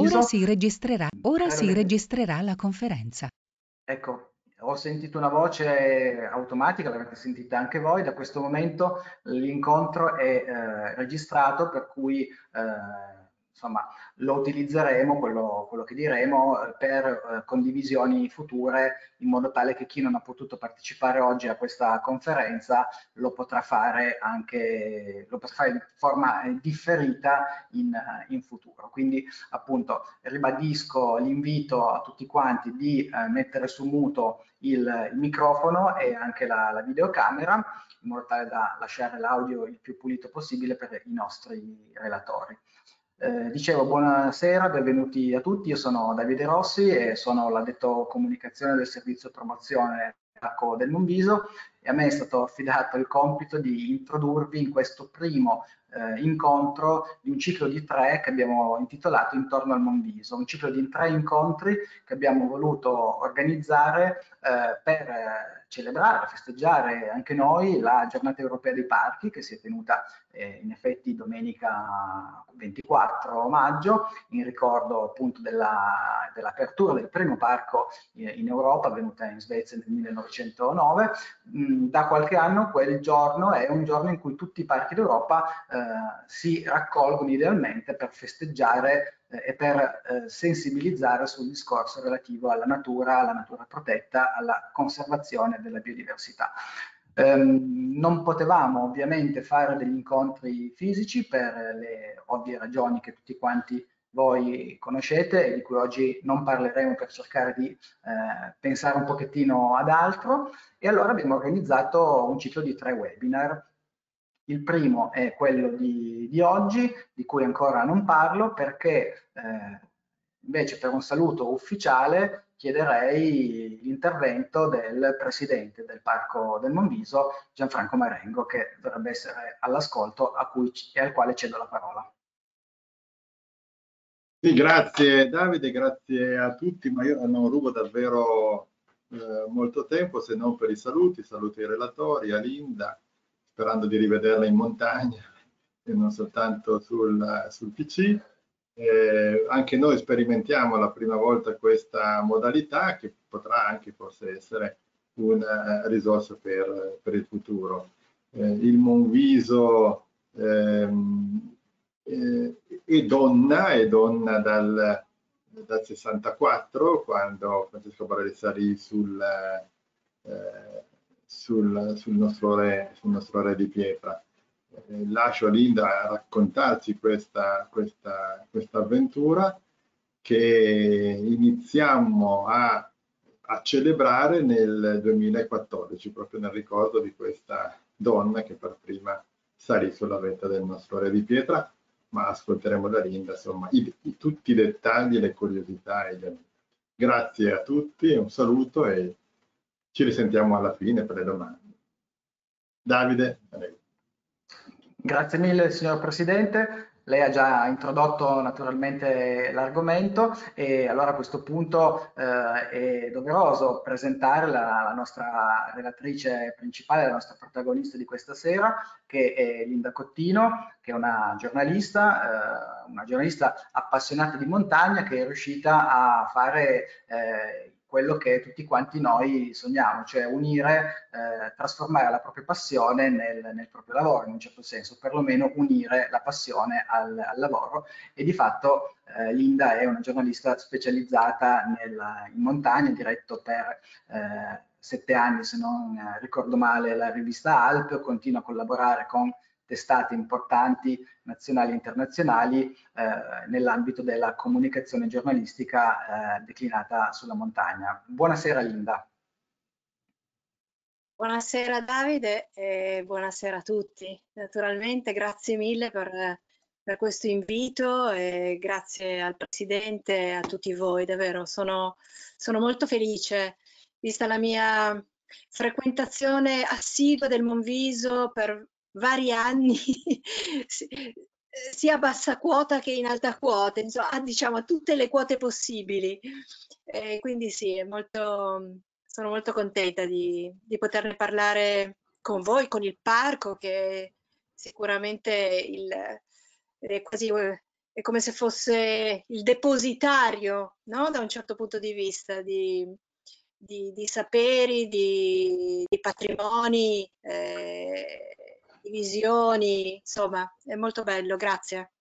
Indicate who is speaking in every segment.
Speaker 1: Ora si registrerà, ora si registrerà la conferenza.
Speaker 2: Ecco, ho sentito una voce automatica, l'avrete sentita anche voi, da questo momento l'incontro è eh, registrato per cui eh, insomma, lo utilizzeremo, quello, quello che diremo, eh, per eh, condivisioni future in modo tale che chi non ha potuto partecipare oggi a questa conferenza lo potrà fare anche lo potrà fare in forma eh, differita in, eh, in futuro. Quindi appunto ribadisco l'invito a tutti quanti di eh, mettere su muto il, il, microfono e anche la, la videocamera in modo tale da lasciare l'audio il più pulito possibile per i nostri relatori. Eh, dicevo buonasera, benvenuti a tutti, io sono Davide Rossi e sono l'addetto comunicazione del servizio promozione del Monviso e a me è stato affidato il compito di introdurvi in questo primo eh, incontro di un ciclo di tre che abbiamo intitolato Intorno al Monviso, un ciclo di tre incontri che abbiamo voluto organizzare eh, per eh, celebrare, festeggiare anche noi la giornata europea dei parchi che si è tenuta eh, in effetti domenica 24 maggio in ricordo appunto dell'apertura dell del primo parco eh, in Europa avvenuta in Svezia nel 1909. Mm, da qualche anno quel giorno è un giorno in cui tutti i parchi d'Europa eh, si raccolgono idealmente per festeggiare e per eh, sensibilizzare sul discorso relativo alla natura, alla natura protetta, alla conservazione della biodiversità. Um, non potevamo ovviamente fare degli incontri fisici per le ovvie ragioni che tutti quanti voi conoscete e di cui oggi non parleremo per cercare di eh, pensare un pochettino ad altro e allora abbiamo organizzato un ciclo di tre webinar il primo è quello di, di oggi, di cui ancora non parlo, perché eh, invece per un saluto ufficiale chiederei l'intervento del presidente del Parco del Monviso, Gianfranco Marengo, che dovrebbe essere all'ascolto e al quale cedo la parola.
Speaker 3: Sì, grazie Davide, grazie a tutti, ma io non rubo davvero eh, molto tempo se non per i saluti, saluto i relatori, a Linda, sperando di rivederla in montagna e non soltanto sul, sul PC. Eh, anche noi sperimentiamo la prima volta questa modalità che potrà anche forse essere una risorsa per, per il futuro. Eh, il Monviso ehm, eh, è donna, è donna dal, dal 64 quando Francesco Barelli salì sul, eh, sul, sul, nostro, re, sul nostro re di pietra. Eh, lascio a Linda raccontarci questa, questa, questa avventura che iniziamo a, a, celebrare nel 2014, proprio nel ricordo di questa donna che per prima salì sulla vetta del nostro re di pietra, ma ascolteremo da Linda insomma i, i, tutti i dettagli, le curiosità e gli amici. Grazie a tutti, un saluto e ci risentiamo alla fine per le domande. Davide, prego.
Speaker 2: Grazie mille signor Presidente. Lei ha già introdotto naturalmente l'argomento e allora a questo punto eh, è doveroso presentare la, la, nostra relatrice principale, la nostra protagonista di questa sera, che è Linda Cottino, che è una giornalista, eh, una giornalista appassionata di montagna che è riuscita a fare eh, quello che tutti quanti noi sogniamo, cioè unire, eh, trasformare la propria passione nel, nel, proprio lavoro, in un certo senso, perlomeno unire la passione al, al lavoro. E di fatto eh, Linda è una giornalista specializzata nel, in montagna, diretto per eh, sette anni, se non eh, ricordo male, la rivista Alp, continua a collaborare con testate importanti nazionali e internazionali eh, nell'ambito della comunicazione giornalistica eh, declinata sulla montagna. Buonasera Linda.
Speaker 4: Buonasera Davide e buonasera a tutti. Naturalmente grazie mille per, per questo invito e grazie al Presidente e a tutti voi, davvero sono, sono molto felice, vista la mia frequentazione assidua del Monviso per vari anni, sia a bassa quota che in alta quota, insomma, diciamo a tutte le quote possibili. E quindi sì, molto, sono molto contenta di, di poterne parlare con voi, con il parco, che sicuramente il, è quasi è come se fosse il depositario, no? da un certo punto di vista, di, di, di saperi, di, di patrimoni, eh, di visioni, insomma, è molto bello, grazie.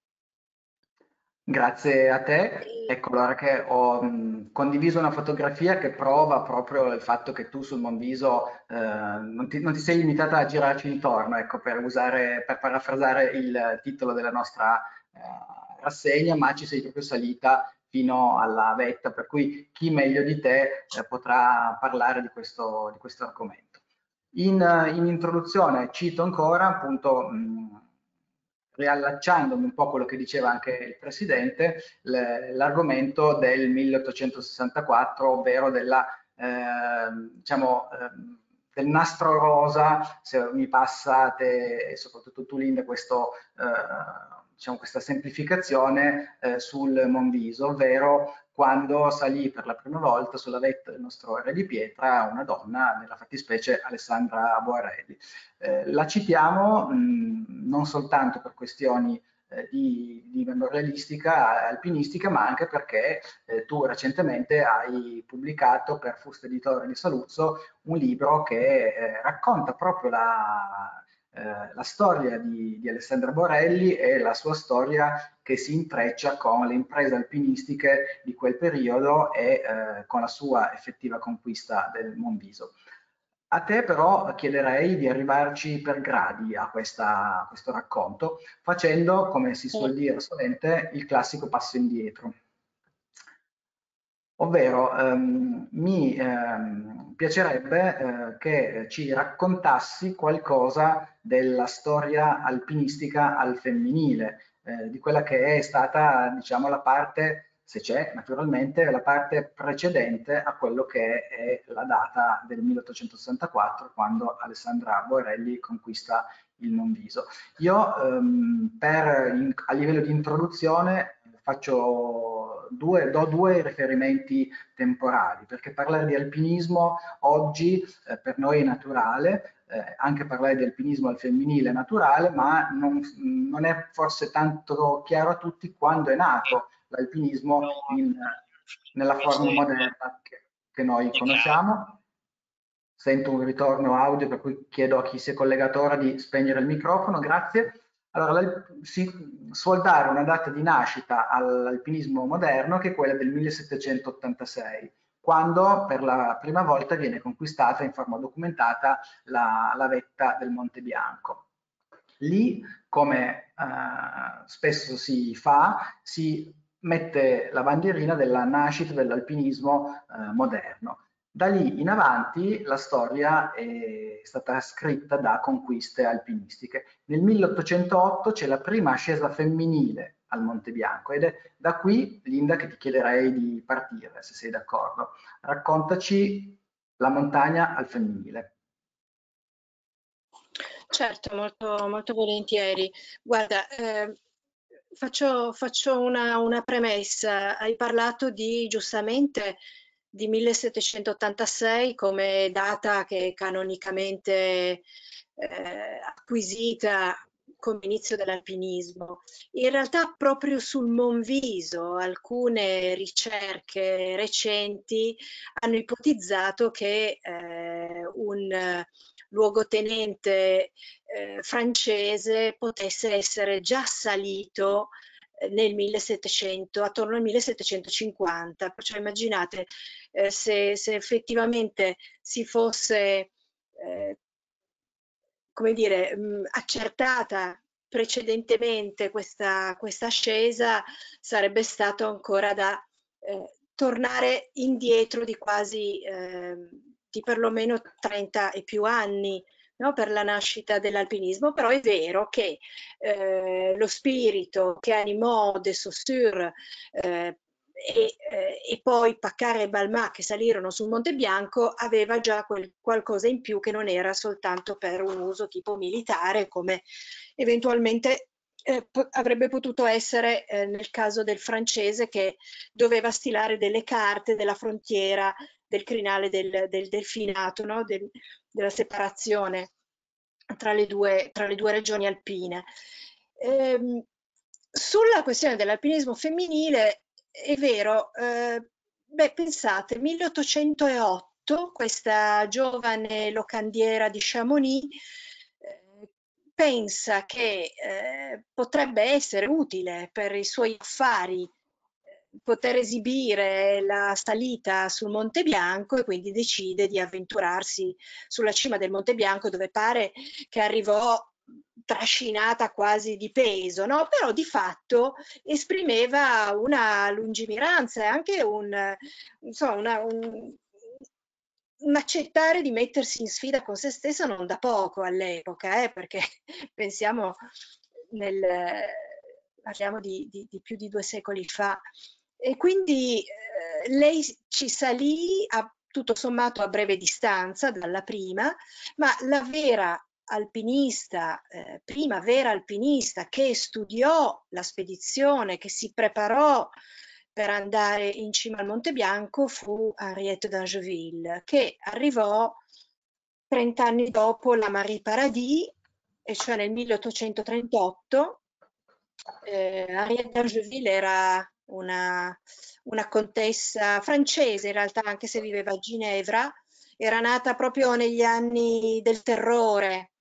Speaker 2: Grazie a te. Ecco allora che ho mh, condiviso una fotografia che prova proprio il fatto che tu sul Monviso eh, non, ti, non, ti, sei limitata a girarci intorno, ecco, per usare, per parafrasare il titolo della nostra eh, rassegna, ma ci sei proprio salita fino alla vetta, per cui chi meglio di te eh, potrà parlare di questo, di questo argomento. In, in, introduzione cito ancora appunto riallacciandomi un po' a quello che diceva anche il Presidente, l'argomento del 1864, ovvero della, eh, diciamo, eh, del nastro rosa, se mi passate, soprattutto tu Linda, questo, eh, diciamo, questa semplificazione eh, sul Monviso, ovvero quando salì per la prima volta sulla vetta del nostro re di pietra una donna, nella fattispecie Alessandra Boarelli. Eh, la citiamo mh, non soltanto per questioni eh, di, di, memorialistica alpinistica, ma anche perché eh, tu recentemente hai pubblicato per Fusto Editore di Saluzzo un libro che eh, racconta proprio la, eh, la storia di, di, Alessandra Borelli e la sua storia che si intreccia con le imprese alpinistiche di quel periodo e eh, con la sua effettiva conquista del Monviso. A te però chiederei di arrivarci per gradi a, questa, a questo racconto, facendo, come si suol dire solamente, il classico passo indietro ovvero ehm, mi ehm, piacerebbe eh, che ci raccontassi qualcosa della storia alpinistica al femminile, eh, di quella che è stata, diciamo, la parte, se c'è naturalmente, la parte precedente a quello che è la data del 1864, quando Alessandra Borelli conquista il Monviso. Io ehm, per, in, a livello di introduzione faccio due, do due riferimenti temporali, perché parlare di alpinismo oggi eh, per noi è naturale, eh, anche parlare di alpinismo al femminile è naturale, ma non, non, è forse tanto chiaro a tutti quando è nato l'alpinismo nella forma moderna che, che noi conosciamo. Sento un ritorno audio, per cui chiedo a chi si è collegato ora di spegnere il microfono, grazie. Allora, si suol dare una data di nascita all'alpinismo moderno che è quella del 1786, quando per la prima volta viene conquistata in forma documentata la, la vetta del Monte Bianco. Lì, come eh, spesso si fa, si mette la bandierina della nascita dell'alpinismo eh, moderno. Da lì in avanti la storia è stata scritta da conquiste alpinistiche. Nel 1808 c'è la prima ascesa femminile al Monte Bianco ed è da qui, Linda, che ti chiederei di partire, se sei d'accordo. Raccontaci la montagna al femminile.
Speaker 4: Certo, molto, molto volentieri. Guarda, eh, faccio, faccio una, una, premessa. Hai parlato di, giustamente, di 1786 come data che è canonicamente eh, acquisita come inizio dell'alpinismo. In realtà proprio sul Monviso alcune ricerche recenti hanno ipotizzato che eh, un luogotenente eh, francese potesse essere già salito nel 1700, attorno al 1750. Perciò immaginate eh, se, se, effettivamente si fosse, eh, come dire, mh, accertata precedentemente questa, questa ascesa, sarebbe stato ancora da eh, tornare indietro di quasi, ehm, di perlomeno 30 e più anni no, per la nascita dell'alpinismo, però è vero che eh, lo spirito che animò de Saussure eh, e, eh, e, poi Paccare e Balmat che salirono sul Monte Bianco aveva già qualcosa in più che non era soltanto per un uso tipo militare come eventualmente eh, avrebbe potuto essere eh, nel caso del francese che doveva stilare delle carte della frontiera del crinale del, del delfinato, no? del, della separazione tra le due, tra le due regioni alpine. Ehm, sulla questione dell'alpinismo femminile, è vero, eh, beh, pensate, 1808, questa giovane locandiera di Chamonix eh, pensa che eh, potrebbe essere utile per i suoi affari eh, poter esibire la salita sul Monte Bianco e quindi decide di avventurarsi sulla cima del Monte Bianco dove pare che arrivò trascinata quasi di peso, no? però di fatto esprimeva una lungimiranza e anche un, insomma, una, un, un, accettare di mettersi in sfida con se stessa non da poco all'epoca, eh? perché pensiamo nel, parliamo di, di, di, più di due secoli fa. E quindi eh, lei ci salì a, tutto sommato a breve distanza dalla prima, ma la vera alpinista, eh, prima vera alpinista che studiò la spedizione, che si preparò per andare in cima al Monte Bianco fu Henriette d'Angeville, che arrivò 30 anni dopo la Marie Paradis, e cioè nel 1838. Eh, Henriette d'Angeville era una, una contessa francese, in realtà anche se viveva a Ginevra, era nata proprio negli anni del terrore,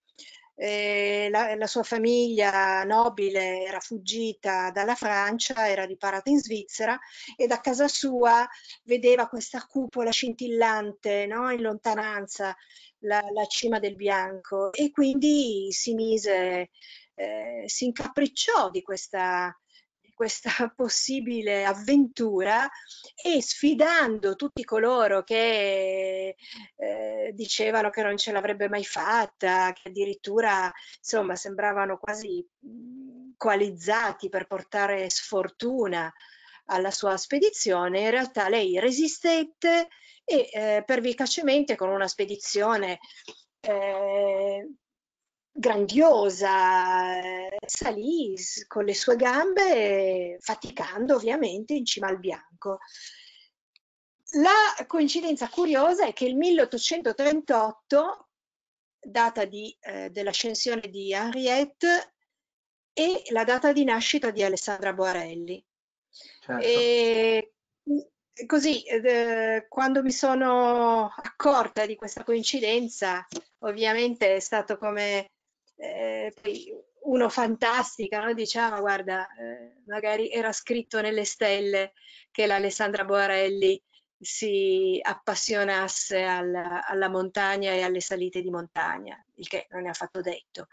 Speaker 4: eh, la, la, sua famiglia nobile era fuggita dalla Francia, era riparata in Svizzera e da casa sua vedeva questa cupola scintillante no? in lontananza, la, la, cima del bianco e quindi si mise, eh, si incapricciò di questa questa possibile avventura e sfidando tutti coloro che eh, dicevano che non ce l'avrebbe mai fatta, che addirittura insomma sembravano quasi coalizzati per portare sfortuna alla sua spedizione, in realtà lei resistette e eh, pervicacemente con una spedizione eh, grandiosa, salì con le sue gambe, faticando ovviamente in cima al bianco. La coincidenza curiosa è che il 1838, data di, eh, dell'ascensione di Henriette, è la data di nascita di Alessandra Boarelli. Certo. E così, eh, quando mi sono accorta di questa coincidenza, ovviamente è stato come eh, uno fantastica, no? diciamo, guarda, eh, magari era scritto nelle stelle che l'Alessandra Boarelli si appassionasse alla, alla, montagna e alle salite di montagna, il che non è affatto detto.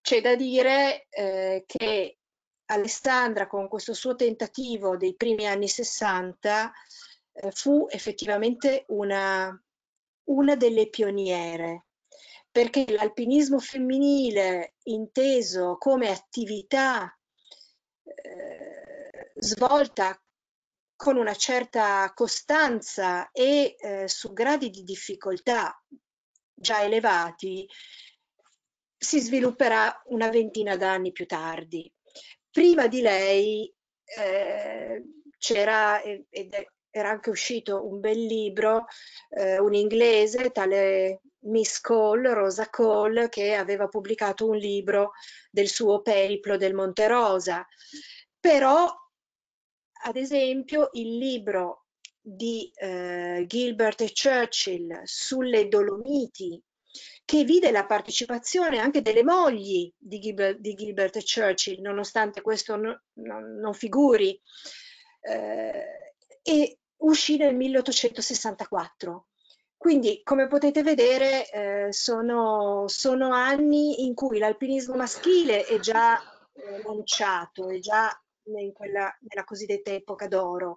Speaker 4: C'è da dire eh, che Alessandra con questo suo tentativo dei primi anni 60 eh, fu effettivamente una, una delle pioniere perché l'alpinismo femminile inteso come attività eh, svolta con una certa costanza e eh, su gradi di difficoltà già elevati si svilupperà una ventina d'anni più tardi. Prima di lei eh, c'era, ed era anche uscito un bel libro, eh, un inglese, tale Miss Cole, Rosa Cole, che aveva pubblicato un libro del suo periplo del Monte Rosa. Però, ad esempio, il libro di eh, Gilbert e Churchill sulle Dolomiti, che vide la partecipazione anche delle mogli di Gilbert, di Gilbert e Churchill, nonostante questo no, no, non figuri, eh, e uscì nel 1864. Quindi, come potete vedere, eh, sono, sono, anni in cui l'alpinismo maschile è già eh, lanciato, è già quella, nella cosiddetta epoca d'oro,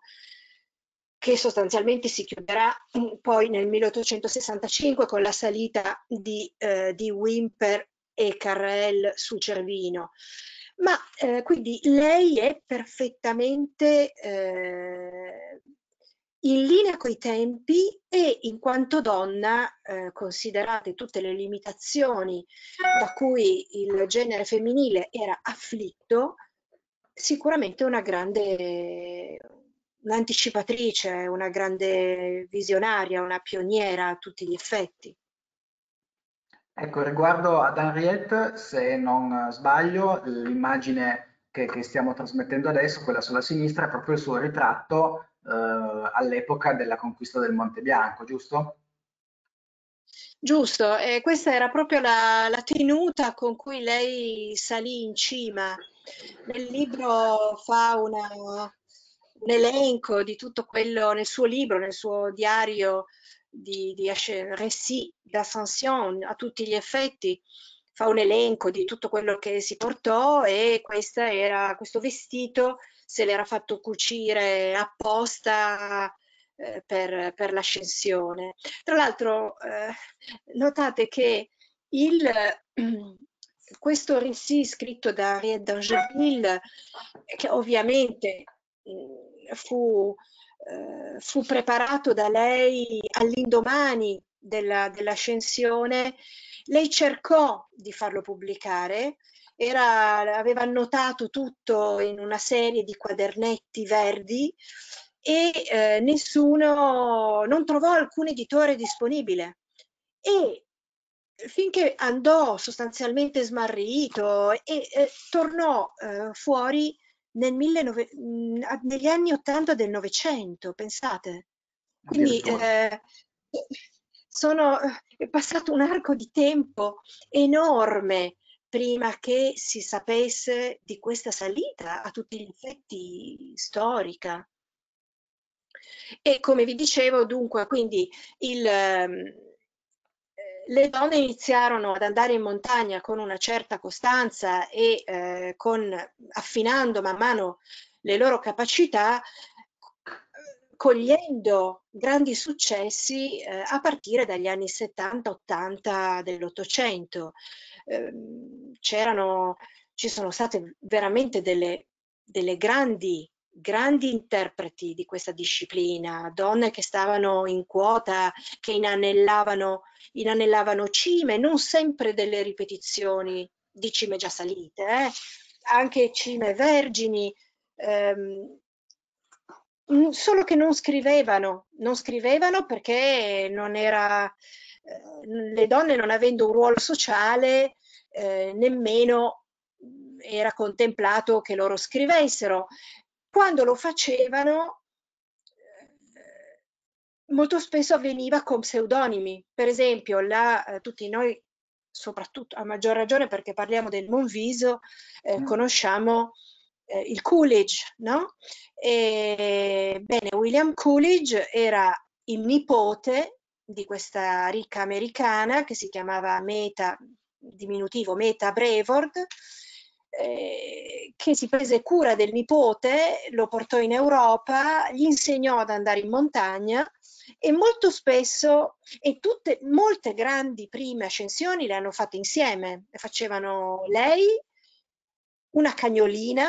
Speaker 4: che sostanzialmente si chiuderà poi nel 1865 con la salita di, eh, di Wimper e Carrel su Cervino. Ma eh, quindi lei è perfettamente eh, in linea coi tempi e in quanto donna, eh, considerate tutte le limitazioni da cui il genere femminile era afflitto, sicuramente una grande un'anticipatrice, una grande visionaria, una pioniera a tutti gli effetti.
Speaker 2: Ecco, riguardo ad Henriette, se non sbaglio, l'immagine che, che, stiamo trasmettendo adesso, quella sulla sinistra, è proprio il suo ritratto eh, all'epoca della conquista del Monte Bianco, giusto?
Speaker 4: Giusto, e questa era proprio la, la tenuta con cui lei salì in cima. Nel libro fa una, un elenco di tutto quello, nel suo libro, nel suo diario di, di récit d'ascension a tutti gli effetti, fa un elenco di tutto quello che si portò e era, questo vestito se l'era fatto cucire apposta eh, per, per l'ascensione. Tra l'altro eh, notate che il, questo récit scritto da Henriette d'Angeville, che ovviamente mh, fu, eh, fu, preparato da lei all'indomani della, dell'ascensione, lei cercò di farlo pubblicare, era, aveva annotato tutto in una serie di quadernetti verdi e eh, nessuno, non trovò alcun editore disponibile. E finché andò sostanzialmente smarrito e eh, tornò eh, fuori nel 19, mh, negli anni 80 del Novecento, pensate. Quindi eh, sono, è passato un arco di tempo enorme prima che si sapesse di questa salita a tutti gli effetti storica. E come vi dicevo, dunque, quindi il, ehm, le donne iniziarono ad andare in montagna con una certa costanza e eh, con, affinando man mano le loro capacità, cogliendo grandi successi eh, a partire dagli anni 70-80 dell'Ottocento. Eh, c'erano, ci sono state veramente delle, delle grandi grandi interpreti di questa disciplina, donne che stavano in quota, che inanellavano, inanellavano cime, non sempre delle ripetizioni di cime già salite, eh? anche cime vergini, ehm, solo che non scrivevano, non scrivevano perché non era, le donne non avendo un ruolo sociale, eh, nemmeno era contemplato che loro scrivessero quando lo facevano, eh, molto spesso avveniva con pseudonimi. Per esempio, la, eh, tutti noi, soprattutto a maggior ragione perché parliamo del Monviso, eh, mm. conosciamo eh, il Coolidge, no? E, bene, William Coolidge era il nipote di questa ricca americana che si chiamava Meta, diminutivo Meta Brevord, eh, che si prese cura del nipote, lo portò in Europa, gli insegnò ad andare in montagna e molto spesso, e tutte, molte grandi prime ascensioni le hanno fatte insieme, le facevano lei, una cagnolina.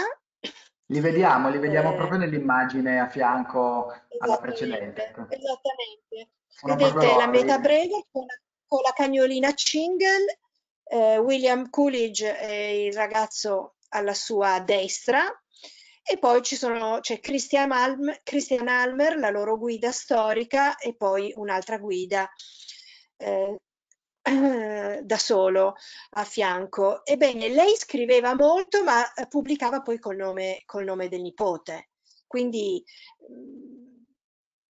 Speaker 2: Li vediamo, li vediamo eh, proprio nell'immagine a fianco alla precedente.
Speaker 4: Esattamente. Vedete la metà breve con, con la cagnolina Chingle eh, William Coolidge è il ragazzo alla sua destra e poi ci sono, c'è Christian, Alm, Christian Almer, la loro guida storica e poi un'altra guida eh, da solo a fianco. Ebbene, lei scriveva molto ma pubblicava poi col nome, col nome del nipote. Quindi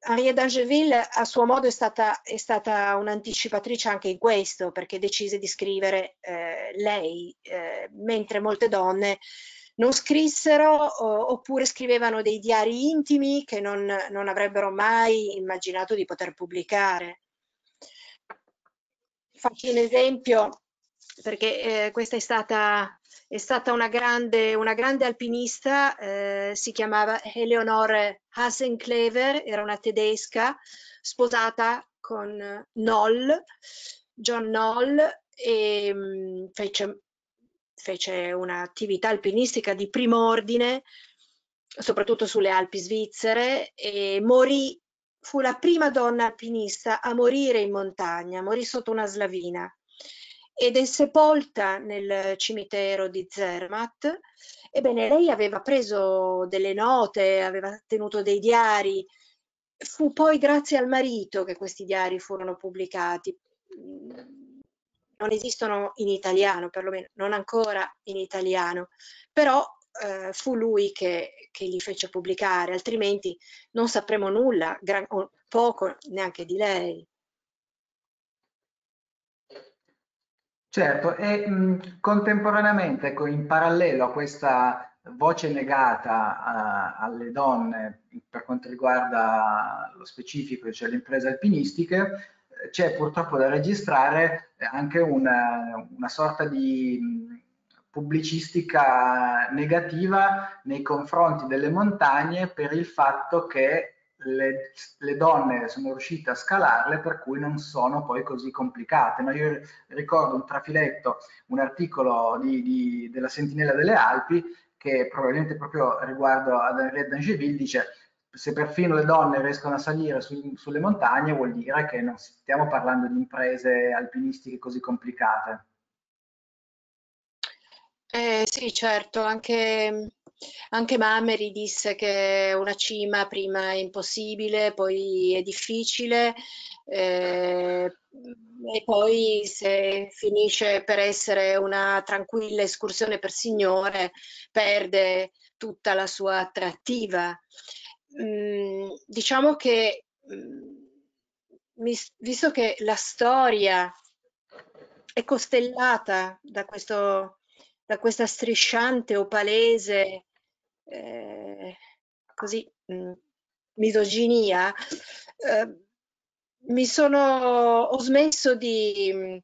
Speaker 4: Henriette d'Angeville a suo modo è stata, è stata un'anticipatrice anche in questo perché decise di scrivere eh, lei, eh, mentre molte donne non scrissero o, oppure scrivevano dei diari intimi che non, non avrebbero mai immaginato di poter pubblicare. Faccio un esempio perché eh, questa è stata è stata una grande, una grande alpinista, eh, si chiamava Eleonore Hasenklever, era una tedesca, sposata con Noll, John Noll, e mh, mm, fece, fece un'attività alpinistica di primo ordine, soprattutto sulle Alpi svizzere, e morì, fu la prima donna alpinista a morire in montagna, morì sotto una slavina ed è sepolta nel cimitero di Zermatt. Ebbene, lei aveva preso delle note, aveva tenuto dei diari. Fu poi grazie al marito che questi diari furono pubblicati. Non esistono in italiano, perlomeno non ancora in italiano, però eh, fu lui che, che, li fece pubblicare, altrimenti non sapremo nulla, gran, poco neanche di lei.
Speaker 2: Certo, e mh, contemporaneamente, ecco, in parallelo a questa voce negata a, alle donne per quanto riguarda lo specifico, cioè le imprese alpinistiche, c'è purtroppo da registrare anche una, una sorta di pubblicistica negativa nei confronti delle montagne per il fatto che le, le, donne sono riuscite a scalarle per cui non sono poi così complicate. No, io ricordo un trafiletto, un articolo di, di, della Sentinella delle Alpi che probabilmente proprio riguardo ad Henriette d'Angeville dice se perfino le donne riescono a salire su, sulle montagne vuol dire che non stiamo parlando di imprese alpinistiche così complicate.
Speaker 4: Eh, sì, certo, anche, anche Mameri disse che una cima prima è impossibile, poi è difficile, eh, e poi se finisce per essere una tranquilla escursione per signore, perde tutta la sua attrattiva. Mm, diciamo che, mm, visto che la storia è costellata da, questo, da questa strisciante o palese eh, così, mh, mm, misoginia, eh, mi sono, ho smesso di,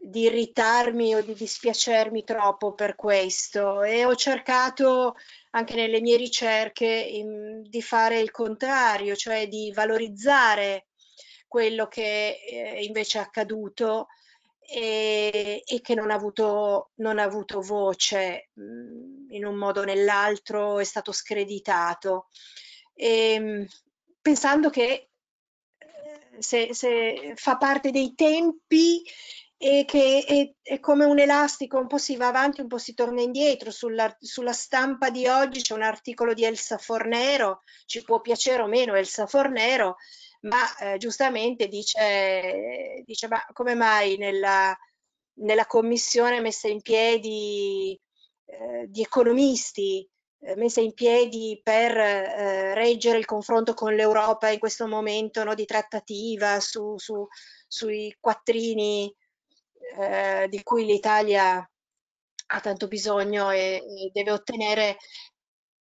Speaker 4: di irritarmi o di dispiacermi troppo per questo e ho cercato anche nelle mie ricerche in, di fare il contrario, cioè di valorizzare quello che eh, invece è accaduto e, e, che non ha avuto, non ha avuto voce mh, mm, in un modo o nell'altro, è stato screditato. E, ehm, pensando che eh, se, se, fa parte dei tempi e che è, è, come un elastico, un po' si va avanti, un po' si torna indietro. Sulla, sulla stampa di oggi c'è un articolo di Elsa Fornero, ci può piacere o meno Elsa Fornero, ma eh, giustamente dice, dice, ma come mai nella, nella commissione messa in piedi eh, di economisti, eh, messa in piedi per eh, reggere il confronto con l'Europa in questo momento no, di trattativa su, su, sui quattrini eh, di cui l'Italia ha tanto bisogno e, e deve ottenere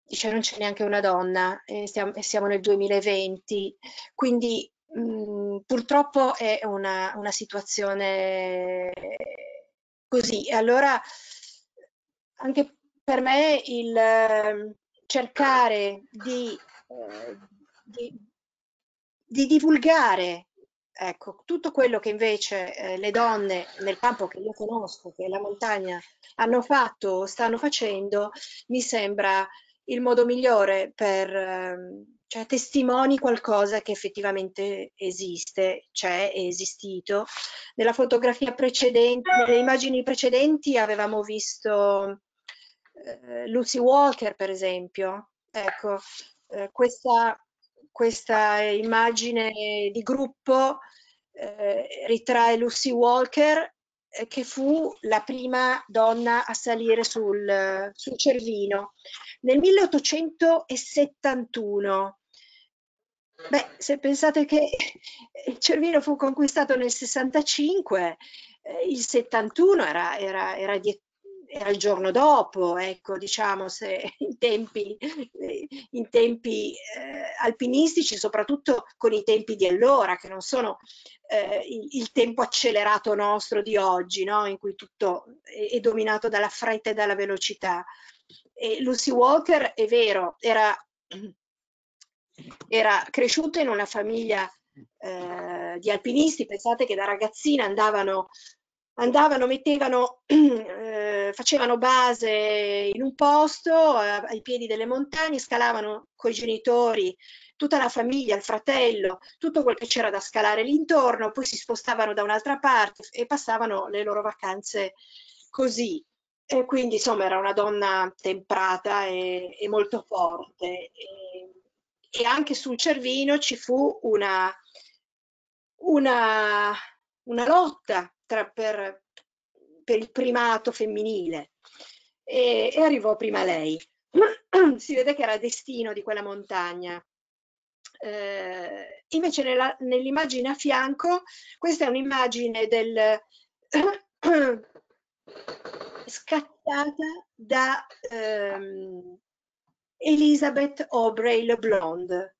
Speaker 4: dice non c'è neanche una donna e siamo, e siamo nel 2020 quindi mh, purtroppo è una, una situazione così. Allora anche per me il eh, cercare di, eh, di, di divulgare Ecco, tutto quello che invece eh, le donne nel campo che io conosco, che è la montagna, hanno fatto o stanno facendo, mi sembra il modo migliore per, eh, cioè testimoni qualcosa che effettivamente esiste, c'è, è esistito. Nella fotografia precedente, nelle immagini precedenti avevamo visto eh, Lucy Walker, per esempio. Ecco, eh, questa questa immagine di gruppo eh, ritrae Lucy Walker eh, che fu la prima donna a salire sul, sul Cervino nel 1871. Beh, se pensate che il Cervino fu conquistato nel 65, eh, il 71 era, era, era, era il giorno dopo, ecco, diciamo, se in tempi, in tempi eh, alpinistici, soprattutto con i tempi di allora, che non sono eh, il, il, tempo accelerato nostro di oggi, no? in cui tutto è, è, dominato dalla fretta e dalla velocità. E Lucy Walker, è vero, era, era cresciuta in una famiglia eh, di alpinisti, pensate che da ragazzina andavano andavano, mettevano, eh, facevano base in un posto a, ai piedi delle montagne, scalavano con i genitori, tutta la famiglia, il fratello, tutto quel che c'era da scalare l'intorno, poi si spostavano da un'altra parte e passavano le loro vacanze così. E quindi insomma era una donna temprata e, e molto forte. E, e, anche sul Cervino ci fu una, una, una lotta tra, per, per, il primato femminile. e, e arrivò prima lei. si vede che era destino di quella montagna. Eh, invece nell'immagine a fianco, questa è un'immagine del scattata da ehm, Elizabeth Aubrey Le Blonde,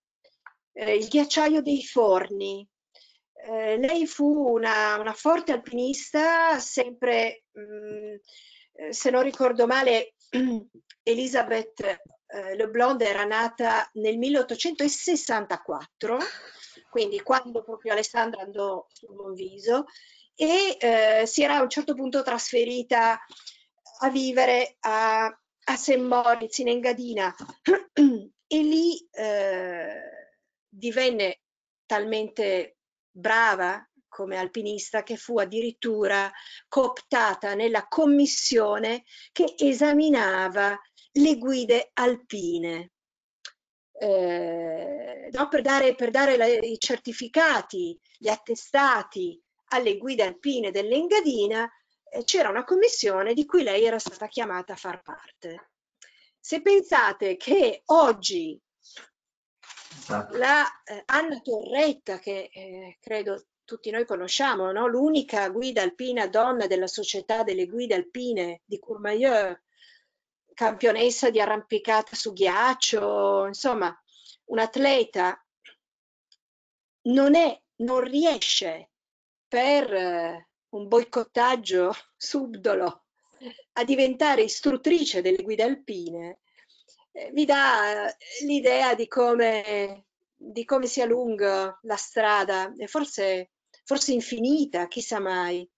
Speaker 4: eh, il ghiacciaio dei forni. Eh, lei fu una, una, forte alpinista, sempre, mh, mm, eh, se non ricordo male, Elizabeth eh, Le Blonde era nata nel 1864, quindi quando proprio Alessandra andò sul Monviso, e eh, si era a un certo punto trasferita a vivere a, a St. Moritz in Engadina e lì eh, divenne talmente brava come alpinista che fu addirittura cooptata nella commissione che esaminava le guide alpine. Eh, no, per dare, per dare la, i certificati, gli attestati alle guide alpine dell'Engadina, eh, c'era una commissione di cui lei era stata chiamata a far parte. Se pensate che oggi. La eh, Anna Torretta, che eh, credo tutti noi conosciamo, no? l'unica guida alpina donna della Società delle Guide Alpine di Courmayeur, campionessa di arrampicata su ghiaccio, insomma, un atleta non, è, non riesce per eh, un boicottaggio subdolo a diventare istruttrice delle guide alpine, vi dà eh, l'idea di come, di come sia lunga la strada e forse, forse infinita, chissà mai.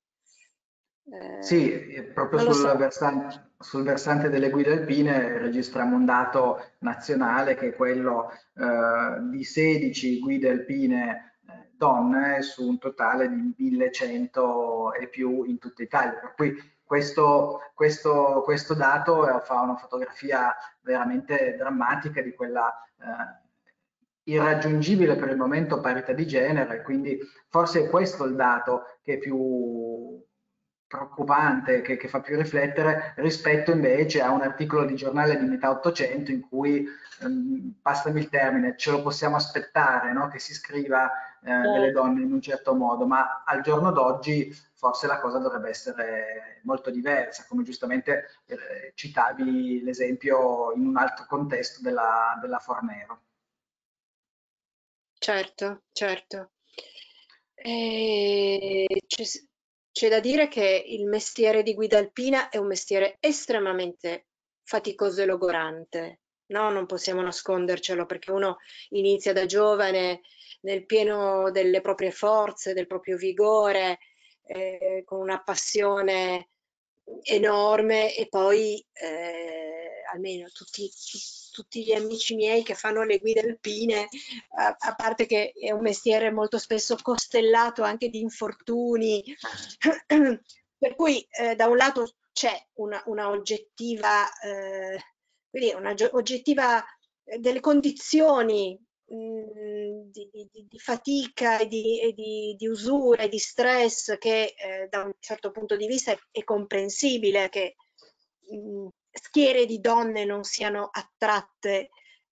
Speaker 2: Eh, sì, proprio sul, so. versante, sul, versante, delle guide alpine registriamo un dato nazionale che è quello eh, di 16 guide alpine eh, donne su un totale di 1100 e più in tutta Italia. Per cui questo, questo, questo dato eh, fa una fotografia veramente drammatica di quella eh, irraggiungibile per il momento parità di genere, quindi forse è questo il dato che più preoccupante, che, che, fa più riflettere rispetto invece a un articolo di giornale di metà Ottocento in cui, ehm, passami il termine, ce lo possiamo aspettare no? che si scriva eh, delle donne in un certo modo, ma al giorno d'oggi forse la cosa dovrebbe essere molto diversa, come giustamente eh, citavi l'esempio in un altro contesto della, della Fornero.
Speaker 4: Certo, certo. E c'è da dire che il mestiere di guida alpina è un mestiere estremamente faticoso e logorante, no? Non possiamo nascondercelo perché uno inizia da giovane nel pieno delle proprie forze, del proprio vigore, eh, con una passione enorme e poi eh, almeno tutti, tutti, gli amici miei che fanno le guide alpine, a, parte che è un mestiere molto spesso costellato anche di infortuni, per cui eh, da un lato c'è una, una oggettiva, eh, una oggettiva eh, delle condizioni mh, di, di, di, fatica e di, e di, usura e di stress che eh, da un certo punto di vista è, è comprensibile che mh, schiere di donne non siano attratte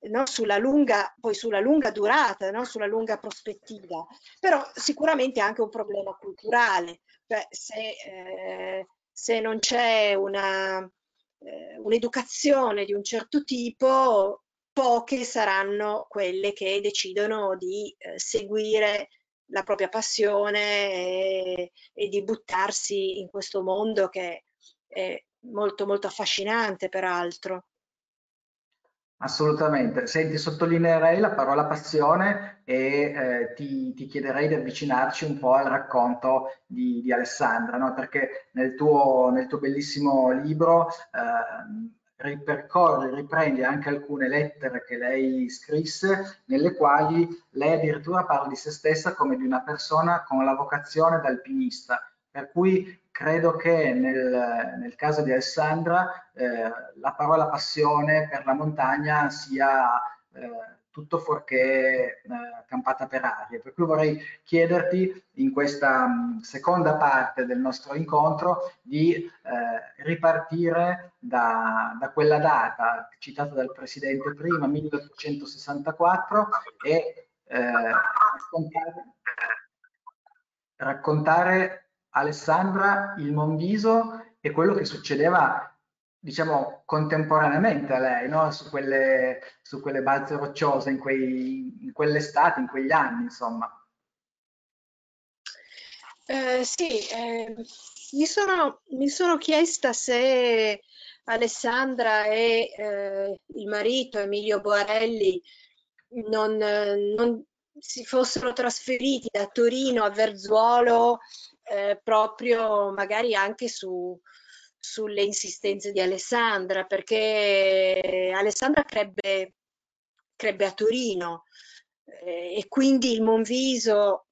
Speaker 4: no, sulla lunga, poi sulla lunga durata, no, sulla lunga prospettiva, però sicuramente è anche un problema culturale, cioè se, eh, se non c'è eh, un'educazione di un certo tipo, poche saranno quelle che decidono di eh, seguire la propria passione e, e, di buttarsi in questo mondo che è molto molto affascinante peraltro.
Speaker 2: Assolutamente, senti, sottolineerei la parola passione e eh, ti, ti, chiederei di avvicinarci un po' al racconto di, di Alessandra, no? perché nel tuo, nel tuo, bellissimo libro eh, ripercorre, riprende anche alcune lettere che lei scrisse, nelle quali lei addirittura parla di se stessa come di una persona con la vocazione d'alpinista. Per cui credo che nel, nel caso di Alessandra eh, la parola passione per la montagna sia eh, tutto fuorché eh, campata per aria. Per cui vorrei chiederti in questa mh, seconda parte del nostro incontro di eh, ripartire da, da, quella data citata dal Presidente prima, 1864, e eh, raccontare, raccontare Alessandra il Monviso e quello che succedeva diciamo, contemporaneamente a lei, no? su, quelle, su quelle balze rocciose in, quei, in quell'estate, in quegli anni, insomma.
Speaker 4: Eh, sì, eh, mi, sono, mi, sono, chiesta se Alessandra e eh, il marito Emilio Boarelli non, non, si fossero trasferiti da Torino a Verzuolo eh, proprio magari anche su, sulle insistenze di Alessandra, perché Alessandra crebbe, crebbe a Torino eh, e quindi il Monviso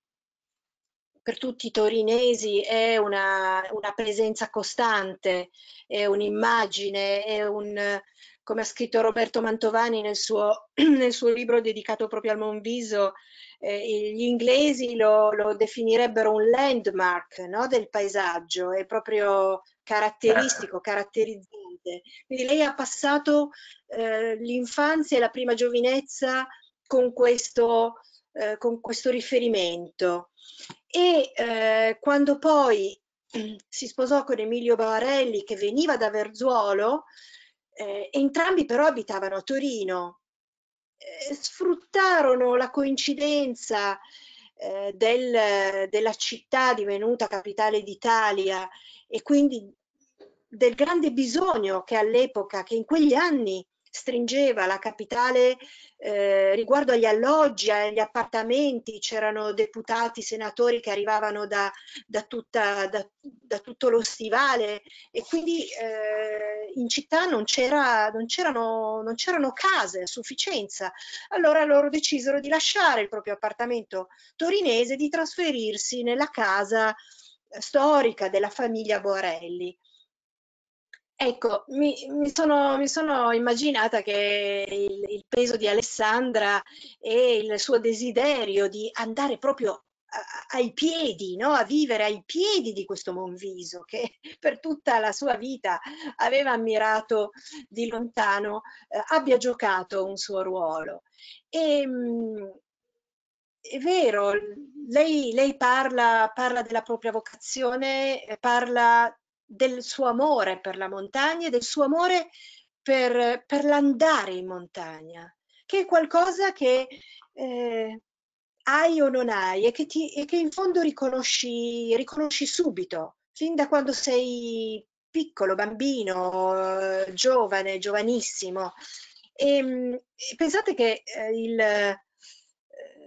Speaker 4: per tutti i torinesi è una, una presenza costante, è un'immagine, è un, come ha scritto Roberto Mantovani nel suo, nel suo libro dedicato proprio al Monviso, eh, gli inglesi lo, lo, definirebbero un landmark no, del paesaggio, è proprio caratteristico, caratterizzante. Quindi lei ha passato eh, l'infanzia e la prima giovinezza con questo, eh, con questo riferimento. E eh, quando poi si sposò con Emilio Bavarelli, che veniva da Verzuolo, eh, entrambi però abitavano a Torino. Eh, sfruttarono la coincidenza eh, del, della città divenuta capitale d'Italia e quindi del grande bisogno che all'epoca, che in quegli anni stringeva la capitale eh, riguardo agli alloggi, agli appartamenti, c'erano deputati, senatori che arrivavano da, da, tutta, da, da tutto lo stivale e quindi eh, in città non, c'era, non, c'erano, non c'erano case a sufficienza. Allora loro decisero di lasciare il proprio appartamento torinese e di trasferirsi nella casa storica della famiglia Borelli. Ecco, mi, mi, sono, mi, sono, immaginata che il, il, peso di Alessandra e il suo desiderio di andare proprio a, ai piedi, no? a vivere ai piedi di questo Monviso che per tutta la sua vita aveva ammirato di lontano, eh, abbia giocato un suo ruolo. E, mh, è vero, lei, lei parla, parla, della propria vocazione, parla del suo amore per la montagna e del suo amore per, per l'andare in montagna, che è qualcosa che eh, hai o non hai e che, ti, e che in fondo riconosci, riconosci subito, fin da quando sei piccolo, bambino, giovane, giovanissimo. E, ehm, e pensate che eh, il, eh,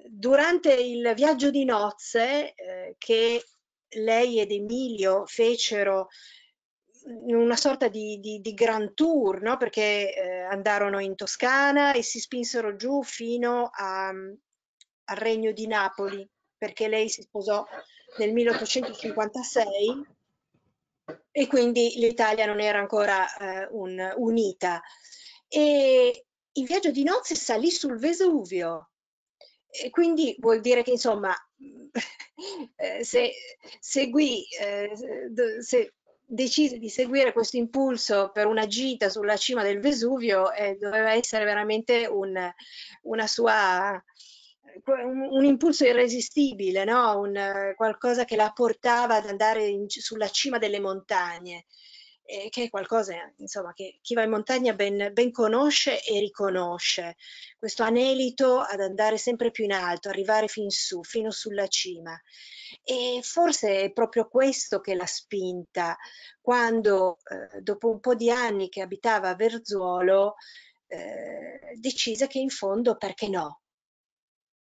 Speaker 4: durante il viaggio di nozze eh, che lei ed Emilio fecero in una sorta di, di, di grand tour, no? perché eh, andarono in Toscana e si spinsero giù fino a, al Regno di Napoli, perché lei si sposò nel 1856 e quindi l'Italia non era ancora eh, un, unita. E il viaggio di nozze salì sul Vesuvio, e quindi vuol dire che insomma eh, se seguì, eh, se decise di seguire questo impulso per una gita sulla cima del Vesuvio, eh, doveva essere veramente un, una sua, un, impulso irresistibile, no? un, qualcosa che la portava ad andare in, sulla cima delle montagne eh, che è qualcosa insomma, che chi va in montagna ben, ben, conosce e riconosce, questo anelito ad andare sempre più in alto, arrivare fin su, fino sulla cima. E forse è proprio questo che l'ha spinta quando, eh, dopo un po' di anni che abitava a Verzuolo, eh, decise che in fondo perché no?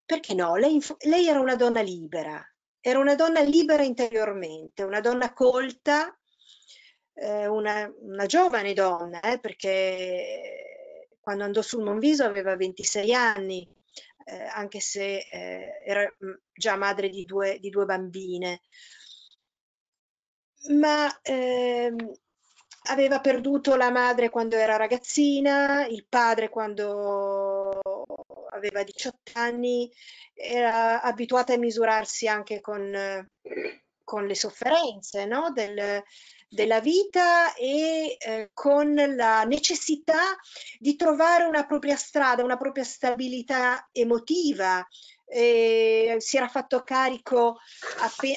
Speaker 4: Perché no? Lei, lei era una donna libera, era una donna libera interiormente, una donna colta, eh, una, una, giovane donna, eh, perché quando andò sul Monviso aveva 26 anni, eh, anche se eh, era mm, già madre di due, di due bambine. Ma ehm, aveva perduto la madre quando era ragazzina, il padre quando aveva 18 anni, era abituata a misurarsi anche con, con le sofferenze no? Del, della vita e eh, con la necessità di trovare una propria strada, una propria stabilità emotiva. Eh, si era fatto carico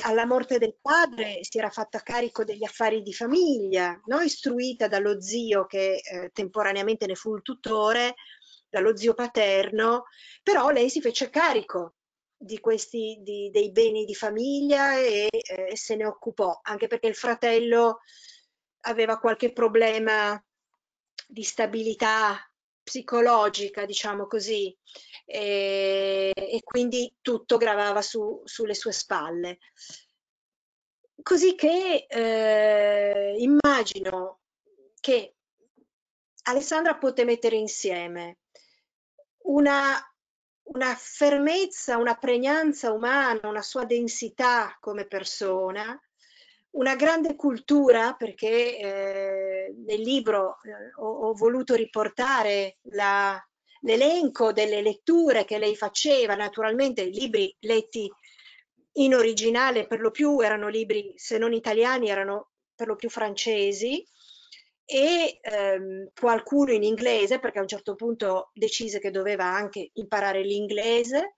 Speaker 4: alla morte del padre, si era fatta carico degli affari di famiglia, no? istruita dallo zio che eh, temporaneamente ne fu il tutore, dallo zio paterno, però lei si fece carico di questi, di, dei beni di famiglia e, eh, se ne occupò, anche perché il fratello aveva qualche problema di stabilità psicologica, diciamo così, e, e quindi tutto gravava su, sulle sue spalle. Così che eh, immagino che Alessandra poté mettere insieme una una fermezza, una pregnanza umana, una sua densità come persona, una grande cultura, perché eh, nel libro eh, ho, ho, voluto riportare l'elenco delle letture che lei faceva, naturalmente i libri letti in originale per lo più erano libri, se non italiani, erano per lo più francesi, e ehm, qualcuno in inglese perché a un certo punto decise che doveva anche imparare l'inglese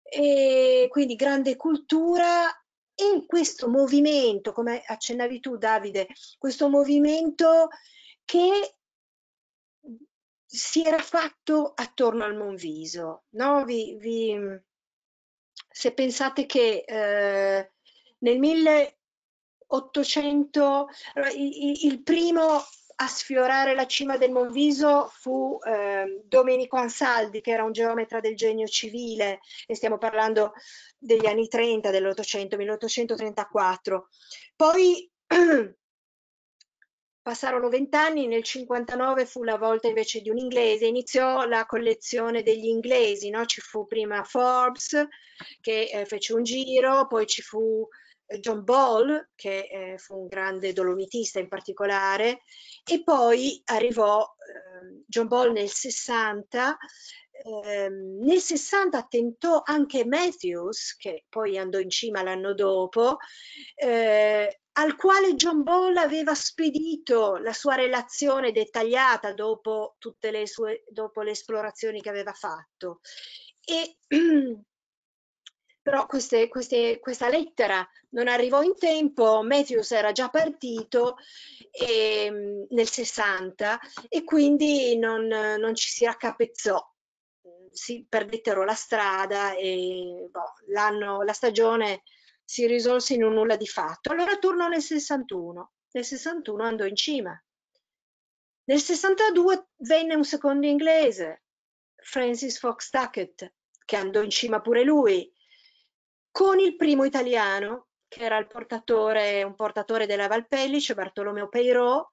Speaker 4: e quindi grande cultura e questo movimento, come accennavi tu Davide, questo movimento che si era fatto attorno al Monviso. No? Vi, vi, se pensate che eh, nel 1000 800, il, primo a sfiorare la cima del Monviso fu eh, Domenico Ansaldi, che era un geometra del genio civile, e stiamo parlando degli anni 30 dell'Ottocento, 1834. Poi passarono vent'anni, nel 59 fu la volta invece di un inglese, iniziò la collezione degli inglesi, no? ci fu prima Forbes che eh, fece un giro, poi ci fu John Ball, che eh, fu un grande dolomitista in particolare, e poi arrivò eh, John Ball nel 60. Eh, nel 60 tentò anche Matthews, che poi andò in cima l'anno dopo, eh, al quale John Ball aveva spedito la sua relazione dettagliata dopo tutte le sue dopo le esplorazioni che aveva fatto. E però queste, queste, questa lettera non arrivò in tempo, Matthews era già partito e, ehm, nel 60 e quindi non, non ci si raccapezzò, si perdettero la strada e boh, la stagione si risolse in un nulla di fatto. Allora tornò nel 61, nel 61 andò in cima. Nel 62 venne un secondo inglese, Francis Fox Tuckett, che andò in cima pure lui con il primo italiano, che era portatore, un portatore della Valpellice, Bartolomeo Peirò,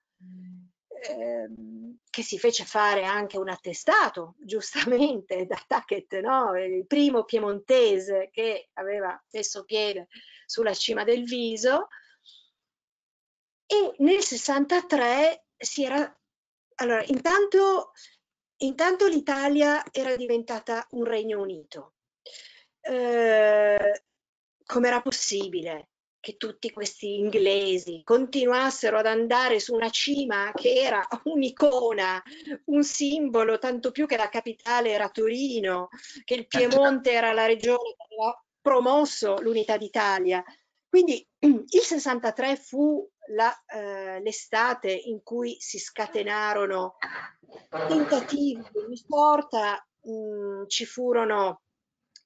Speaker 4: ehm, che si fece fare anche un attestato, giustamente, da Tacket, no? il primo piemontese che aveva messo piede sulla cima del viso. E nel 63 si era... Allora, intanto, intanto l'Italia era diventata un Regno Unito. Eh, com'era possibile che tutti questi inglesi continuassero ad andare su una cima che era un'icona, un simbolo, tanto più che la capitale era Torino, che il Piemonte era la regione che aveva promosso l'unità d'Italia. Quindi il 63 fu eh, l'estate in cui si scatenarono tentativi di porta, mh, ci furono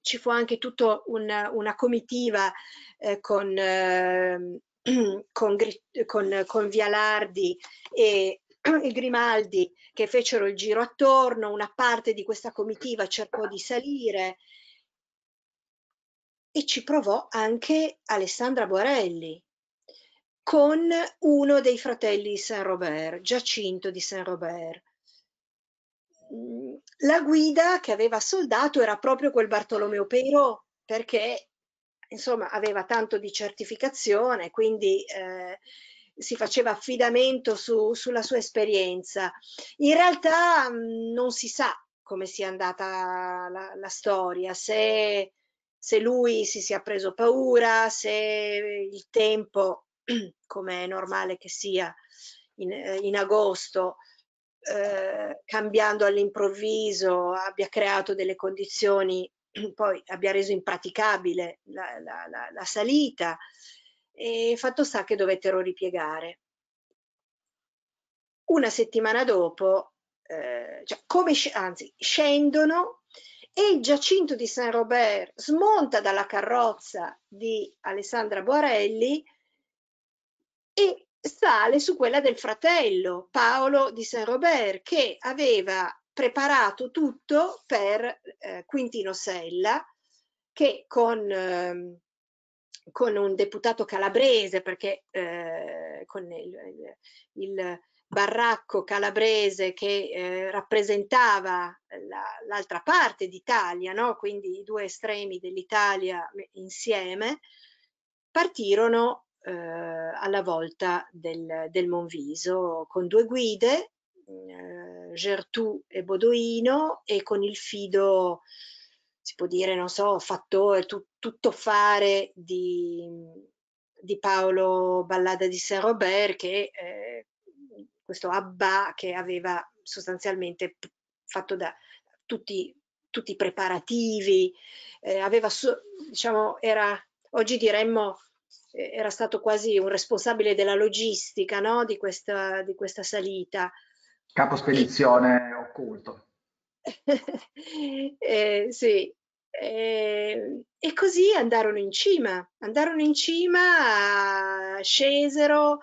Speaker 4: ci fu anche tutta un, una comitiva eh, con, eh, con, con, con Vialardi e, e Grimaldi che fecero il giro attorno, una parte di questa comitiva cercò di salire e ci provò anche Alessandra Borelli con uno dei fratelli di Saint-Robert, Giacinto di Saint-Robert. La guida che aveva soldato era proprio quel Bartolomeo Peiro perché insomma aveva tanto di certificazione, quindi eh, si faceva affidamento su, sulla sua esperienza. In realtà mh, mhmm, non si sa come sia andata la, la storia, se, se, lui si sia preso paura, se il tempo, come è normale che sia in, in agosto, eh, cambiando all'improvviso, abbia creato delle condizioni, poi abbia reso impraticabile la, la, la, la salita e fatto sta che dovettero ripiegare. Una settimana dopo, eh, cioè come, anzi, scendono e il Giacinto di Saint Robert smonta dalla carrozza di Alessandra Boarelli e sale su quella del fratello Paolo di Saint Robert che aveva preparato tutto per eh, Quintino Sella che con, eh, con, un deputato calabrese perché eh, con il, il, il, baracco calabrese che eh, rappresentava l'altra la, parte d'Italia, no? quindi i due estremi dell'Italia insieme, partirono eh, alla volta del, del, Monviso con due guide, eh, Gertù e Bodoino, e con il fido, si può dire, non so, fattore, tu, tutto fare di, di Paolo Ballada di Saint Robert, che eh, questo Abba che aveva sostanzialmente fatto da tutti, tutti i preparativi, eh, aveva, diciamo, era, oggi diremmo, era stato quasi un responsabile della logistica no? di, questa, di questa salita.
Speaker 2: Capo spedizione occulto.
Speaker 4: eh, sì, eh, e così andarono in cima, andarono in cima, scesero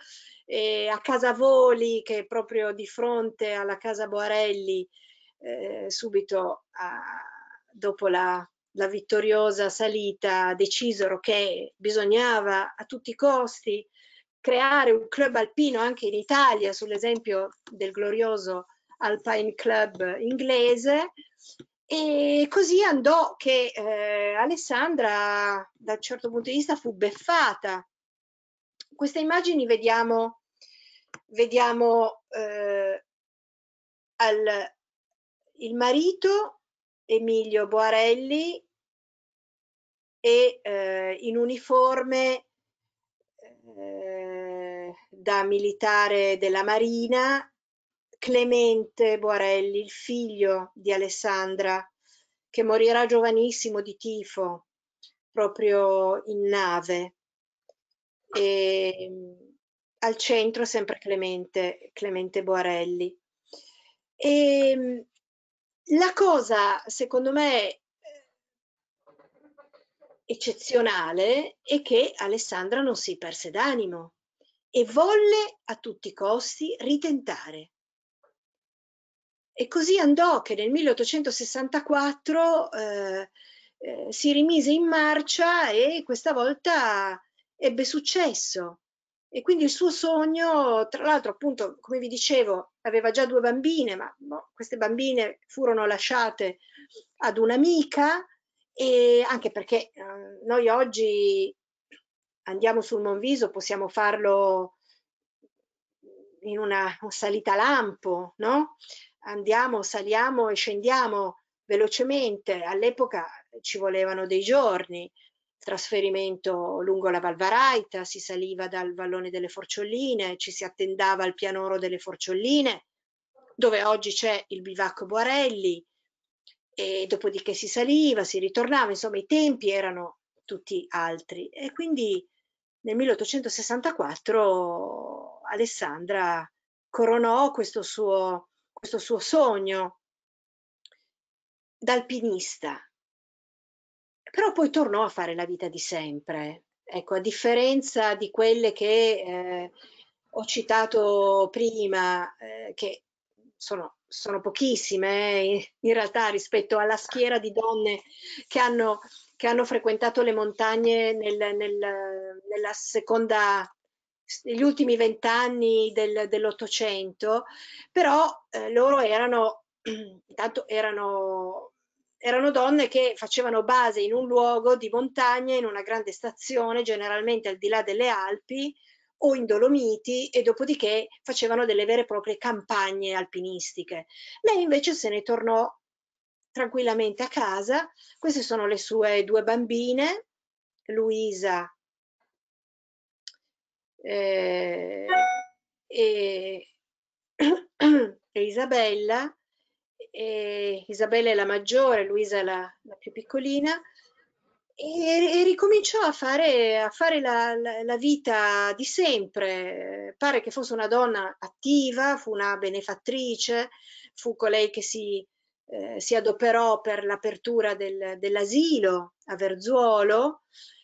Speaker 4: eh, a Casa Voli, che è proprio di fronte alla Casa Boarelli, eh, subito a, dopo la, la vittoriosa salita decisero che bisognava a tutti i costi creare un club alpino anche in Italia, sull'esempio del glorioso Alpine Club inglese. E così andò che eh, Alessandra, da un certo punto di vista, fu beffata. Queste immagini vediamo, vediamo eh, al, il marito Emilio Boarelli e eh, in uniforme eh, da militare della Marina Clemente Boarelli, il figlio di Alessandra, che morirà giovanissimo di tifo proprio in nave. E, al centro sempre Clemente, Clemente Boarelli. E, la cosa, secondo me, eccezionale è che Alessandra non si perse d'animo e volle a tutti i costi ritentare. E così andò che nel 1864 eh, eh, si rimise in marcia e questa volta ebbe successo. E quindi il suo sogno, tra l'altro appunto, come vi dicevo, aveva già due bambine, ma no, queste bambine furono lasciate ad un'amica e anche perché eh, noi oggi andiamo sul Monviso, possiamo farlo in una salita lampo, no? Andiamo, saliamo e scendiamo velocemente. All'epoca ci volevano dei giorni. Trasferimento lungo la Valvaraita, si saliva dal vallone delle Forciolline, ci si attendava al pianoro delle Forciolline, dove oggi c'è il bivacco Boarelli, e dopodiché si saliva, si ritornava, insomma i tempi erano tutti altri e quindi nel 1864 Alessandra coronò questo suo, questo suo sogno d'alpinista, però poi tornò a fare la vita di sempre. Ecco, a differenza di quelle che eh, ho citato prima, eh, che sono, sono pochissime eh, in realtà rispetto alla schiera di donne che hanno, che hanno frequentato le montagne nel, nel, nella seconda negli ultimi vent'anni del, dell'Ottocento, però eh, loro erano, intanto erano, erano donne che facevano base in un luogo di montagna, in una grande stazione, generalmente al di là delle Alpi, o in Dolomiti e dopodiché facevano delle vere e proprie campagne alpinistiche. Lei invece se ne tornò tranquillamente a casa. Queste sono le sue due bambine, Luisa eh, e, e, Isabella. E Isabella è la maggiore, Luisa è la, la più piccolina. E, e, ricominciò a fare, a fare la, la, la, vita di sempre. Pare che fosse una donna attiva, fu una benefattrice, fu colei che si, eh, si adoperò per l'apertura del, dell'asilo a Verzuolo,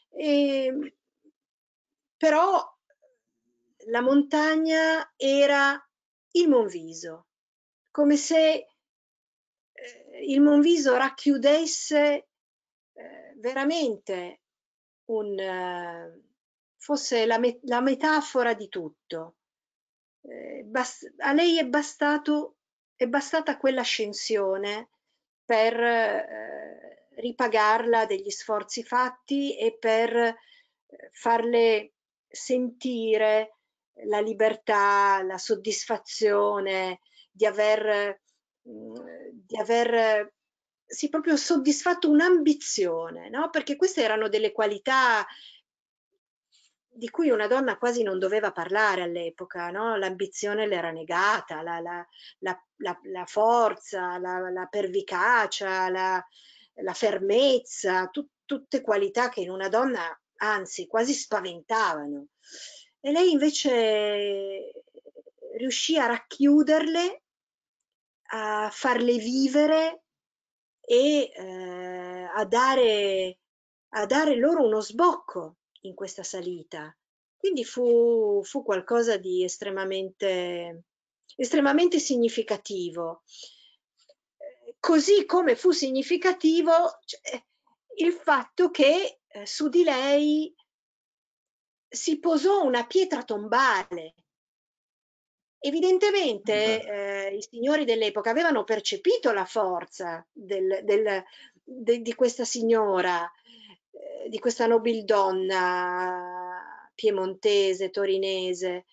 Speaker 4: e, però la montagna era il Monviso, come se eh, il Monviso racchiudesse eh, veramente un, eh, fosse la, me la, metafora di tutto. Eh, a lei è, bastato, è bastata quell'ascensione per eh, ripagarla degli sforzi fatti e per eh, farle sentire la libertà, la soddisfazione di aver, mm, di aver sì, proprio soddisfatto un'ambizione, no? Perché queste erano delle qualità di cui una donna quasi non doveva parlare all'epoca, no? L'ambizione era negata, la, la, la, la forza, la, pervicacia, la, fermezza, tu, tutte qualità che in una donna, anzi, quasi spaventavano. E lei invece riuscì a racchiuderle, a farle vivere e eh, a, dare, a dare loro uno sbocco in questa salita. Quindi fu, fu qualcosa di estremamente, estremamente significativo. Così come fu significativo cioè, il fatto che eh, su di lei si posò una pietra tombale. Evidentemente eh, i signori dell'epoca avevano percepito la forza del, del, de, di questa signora, eh, di questa nobildonna piemontese, torinese,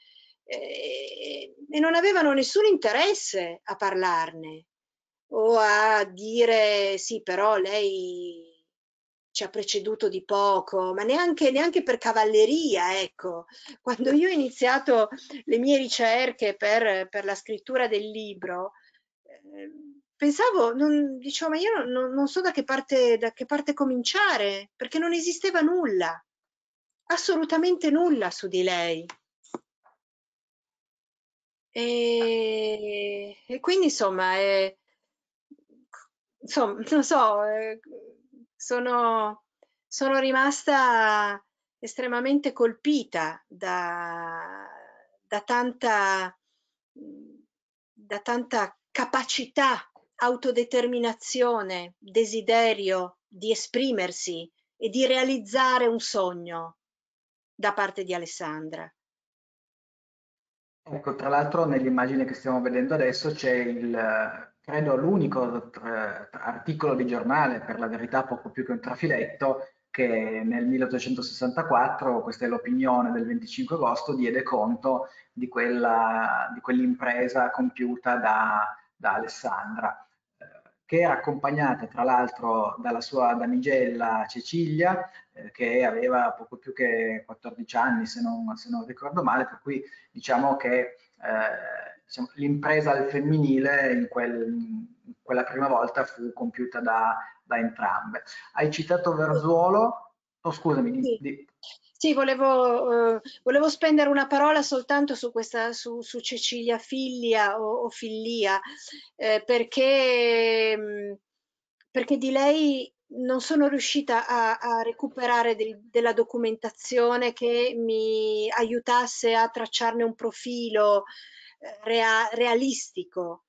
Speaker 4: eh, e non avevano nessun interesse a parlarne o a dire sì, però lei ci ha preceduto di poco, ma neanche, neanche, per cavalleria, ecco. Quando io ho iniziato le mie ricerche per, per la scrittura del libro, eh, pensavo, non, dicevo, ma io non, non so da che, parte, da che parte cominciare, perché non esisteva nulla, assolutamente nulla su di lei. E, e quindi insomma, è, insomma, non so, eh, sono, sono rimasta estremamente colpita da, da, tanta, da tanta capacità, autodeterminazione, desiderio di esprimersi e di realizzare un sogno da parte di Alessandra.
Speaker 2: Ecco, tra l'altro nell'immagine che stiamo vedendo adesso c'è il, credo l'unico eh, articolo di giornale, per la verità poco più che un trafiletto, che nel 1864, questa è l'opinione del 25 agosto, diede conto di, quella, di quell'impresa compiuta da, da Alessandra, eh, che era accompagnata tra l'altro dalla sua damigella Cecilia, eh, che aveva poco più che 14 anni, se non, se non ricordo male, per cui diciamo che eh, diciamo, l'impresa al femminile in, quel, in, quella prima volta fu compiuta da, da entrambe. Hai citato Verzuolo, oh, scusami,
Speaker 4: sì. Di... Sì, volevo, uh, volevo, spendere una parola soltanto su, questa, su, su Cecilia Figlia o, o Fillia, eh, perché, mm, perché di lei non sono riuscita a, a recuperare del, della documentazione che mi aiutasse a tracciarne un profilo rea, realistico.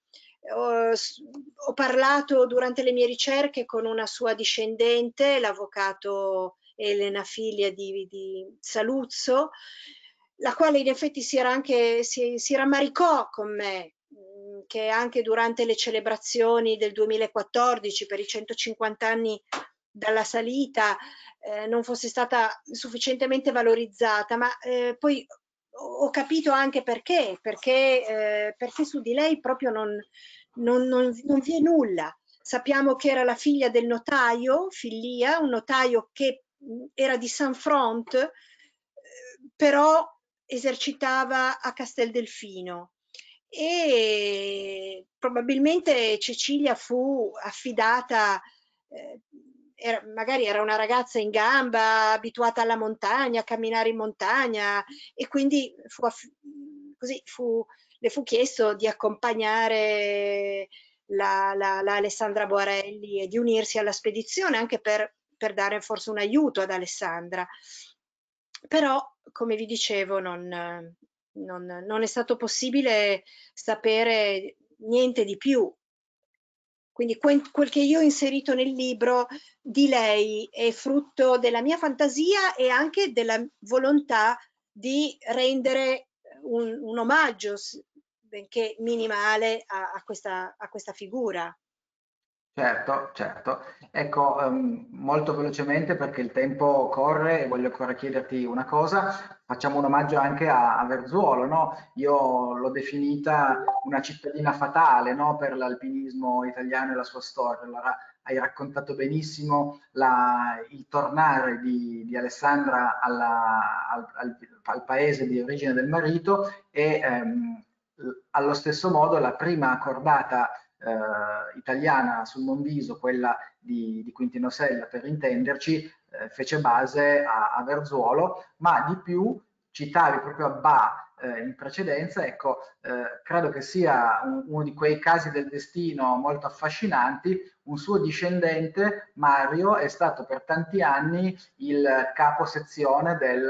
Speaker 4: Ho, ho, parlato durante le mie ricerche con una sua discendente, l'avvocato Elena Figlia di, di, Saluzzo, la quale in effetti si, era anche, si, si rammaricò con me mm, che anche durante le celebrazioni del 2014 per i 150 anni dalla salita eh, non fosse stata sufficientemente valorizzata, ma eh, poi ho capito anche perché, perché, eh, perché su di lei proprio non, non, non, non vi è nulla. sappiamo che era la figlia del notaio, Filia, un notaio che era di San Front, però esercitava a Casteldelfino e probabilmente Cecilia fu affidata, eh, era, magari era una ragazza in gamba, abituata alla montagna, a camminare in montagna e quindi fu, così fu, le fu chiesto di accompagnare la, la, la, Alessandra Boarelli e di unirsi alla spedizione anche per, per dare forse un aiuto ad Alessandra. Però, come vi dicevo, non, non, non è stato possibile sapere niente di più. Quindi quel, che io ho inserito nel libro di lei è frutto della mia fantasia e anche della volontà di rendere un, un omaggio, benché minimale, a, a, questa, a questa figura.
Speaker 2: Certo, certo. Ecco, um, molto velocemente perché il tempo corre e voglio ancora chiederti una cosa. Facciamo un omaggio anche a, a Verzuolo, no? Io l'ho definita una cittadina fatale, no? Per l'alpinismo italiano e la sua storia. Allora, hai raccontato benissimo la, il tornare di, di Alessandra alla, al, al, al, paese di origine del marito e um, allo stesso modo la prima cordata eh, italiana sul Monviso, quella di, di Quintino Sella per intenderci, eh, fece base a, a, Verzuolo, ma di più citavi proprio Abba eh, in precedenza, ecco, eh, credo che sia un, uno di quei casi del destino molto affascinanti, un suo discendente, Mario, è stato per tanti anni il capo sezione del,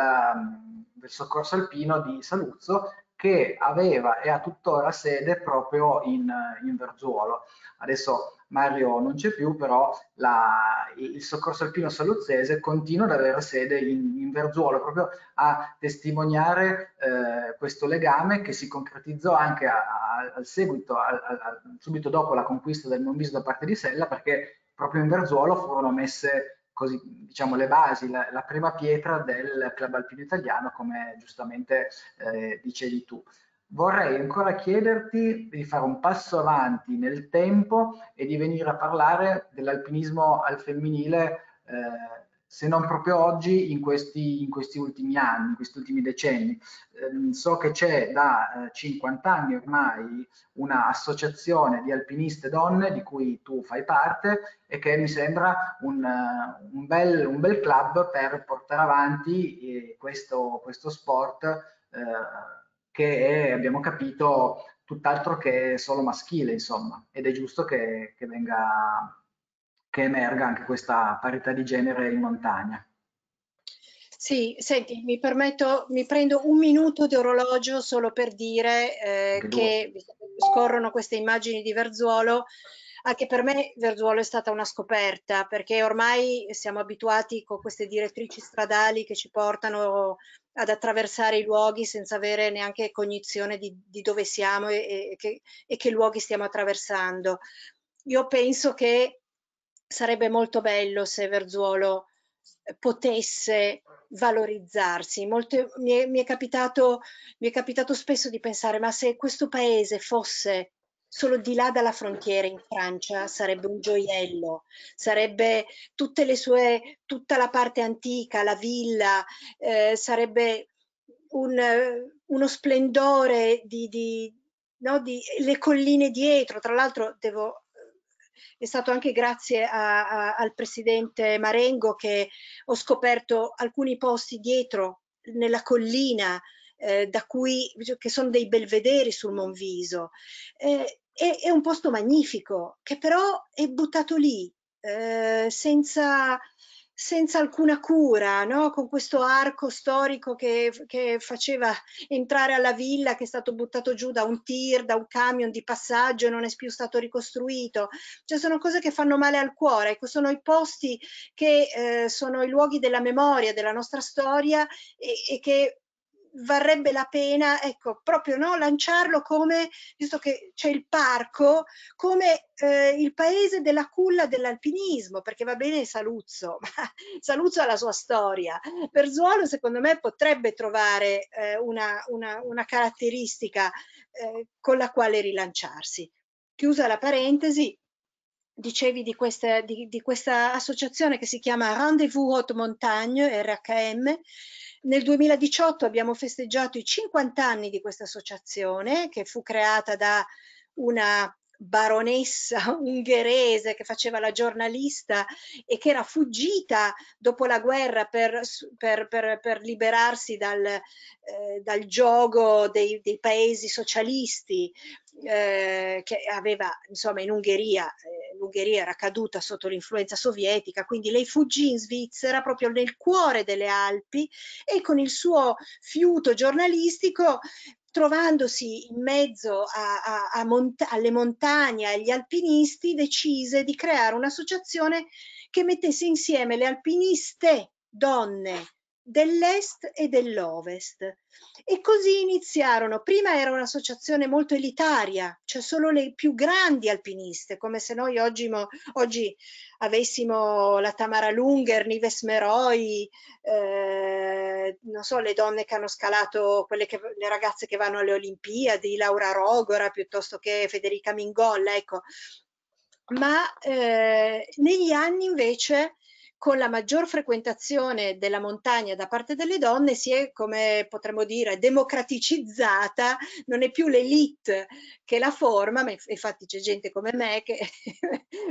Speaker 2: del soccorso alpino di Saluzzo che aveva e ha tuttora sede proprio in, in Verzuolo. Adesso Mario non c'è più, però la, il soccorso alpino saluzzese continua ad avere sede in, in Verzuolo, proprio a testimoniare eh, questo legame che si concretizzò anche a, a, al seguito, subito dopo la conquista del Monviso da parte di Sella, perché proprio in Verzuolo furono messe così, diciamo, le basi, la, la, prima pietra del club alpino italiano, come giustamente eh, dicevi tu. Vorrei ancora chiederti di fare un passo avanti nel tempo e di venire a parlare dell'alpinismo al femminile eh, se non proprio oggi, in questi, in questi ultimi anni, in questi ultimi decenni. Eh, so che c'è da eh, 50 anni ormai un'associazione di alpiniste donne di cui tu fai parte e che mi sembra un, uh, un, bel, un bel, club per portare avanti eh, questo, questo, sport eh, che è, abbiamo capito, tutt'altro che solo maschile, insomma, ed è giusto che, che venga che emerga anche questa parità di genere in montagna.
Speaker 4: Sì, senti, mi permetto, mi prendo un minuto di orologio solo per dire eh, che scorrono queste immagini di Verzuolo. Anche per me Verzuolo è stata una scoperta perché ormai siamo abituati con queste direttrici stradali che ci portano ad attraversare i luoghi senza avere neanche cognizione di, di dove siamo e, e, che, e che luoghi stiamo attraversando. Io penso che sarebbe molto bello se Verzuolo eh, potesse valorizzarsi. Molte, mi, è, mi, è capitato, mi è capitato spesso di pensare, ma se questo paese fosse solo di là dalla frontiera in Francia sarebbe un gioiello, sarebbe tutte le sue, tutta la parte antica, la villa, eh, sarebbe un, uno splendore di, di, no, di, le colline dietro. Tra l'altro devo è stato anche grazie a, a, al presidente Marengo che ho scoperto alcuni posti dietro nella collina eh, da cui, che sono dei belvederi sul Monviso. Eh, è, è, un posto magnifico che però è buttato lì eh, senza, senza alcuna cura, no? con questo arco storico che, che, faceva entrare alla villa che è stato buttato giù da un tir, da un camion di passaggio e non è più stato ricostruito. Cioè sono cose che fanno male al cuore, ecco, sono i posti che eh, sono i luoghi della memoria, della nostra storia e, e che varrebbe la pena, ecco, proprio no, lanciarlo come, visto che c'è il parco, come eh, il paese della culla dell'alpinismo, perché va bene Saluzzo, ma Saluzzo ha la sua storia. Verzuolo, secondo me, potrebbe trovare eh, una, una, una, caratteristica eh, con la quale rilanciarsi. Chiusa la parentesi, dicevi di questa, di, di questa associazione che si chiama Rendezvous Haute Montagne, RHM. Nel 2018 abbiamo festeggiato i 50 anni di questa associazione che fu creata da una baronessa ungherese che faceva la giornalista e che era fuggita dopo la guerra per, per, per, per liberarsi dal, eh, dal gioco dei, dei paesi socialisti eh, che aveva insomma in Ungheria, eh, l'Ungheria era caduta sotto l'influenza sovietica, quindi lei fuggì in Svizzera proprio nel cuore delle Alpi e con il suo fiuto giornalistico trovandosi in mezzo a, a, mont alle montagne, agli alpinisti, decise di creare un'associazione che mettesse insieme le alpiniste donne dell'est e dell'ovest. E così iniziarono. Prima era un'associazione molto elitaria, cioè solo le più grandi alpiniste, come se noi oggi, oggi avessimo la Tamara Lunger, Nives Meroi, eh, non so, le donne che hanno scalato, quelle che, le ragazze che vanno alle Olimpiadi, Laura Rogora piuttosto che Federica Mingolla, ecco. Ma eh, negli anni invece con la maggior frequentazione della montagna da parte delle donne si è, come potremmo dire, democraticizzata, non è più l'elite che la forma, ma infatti c'è gente come me che è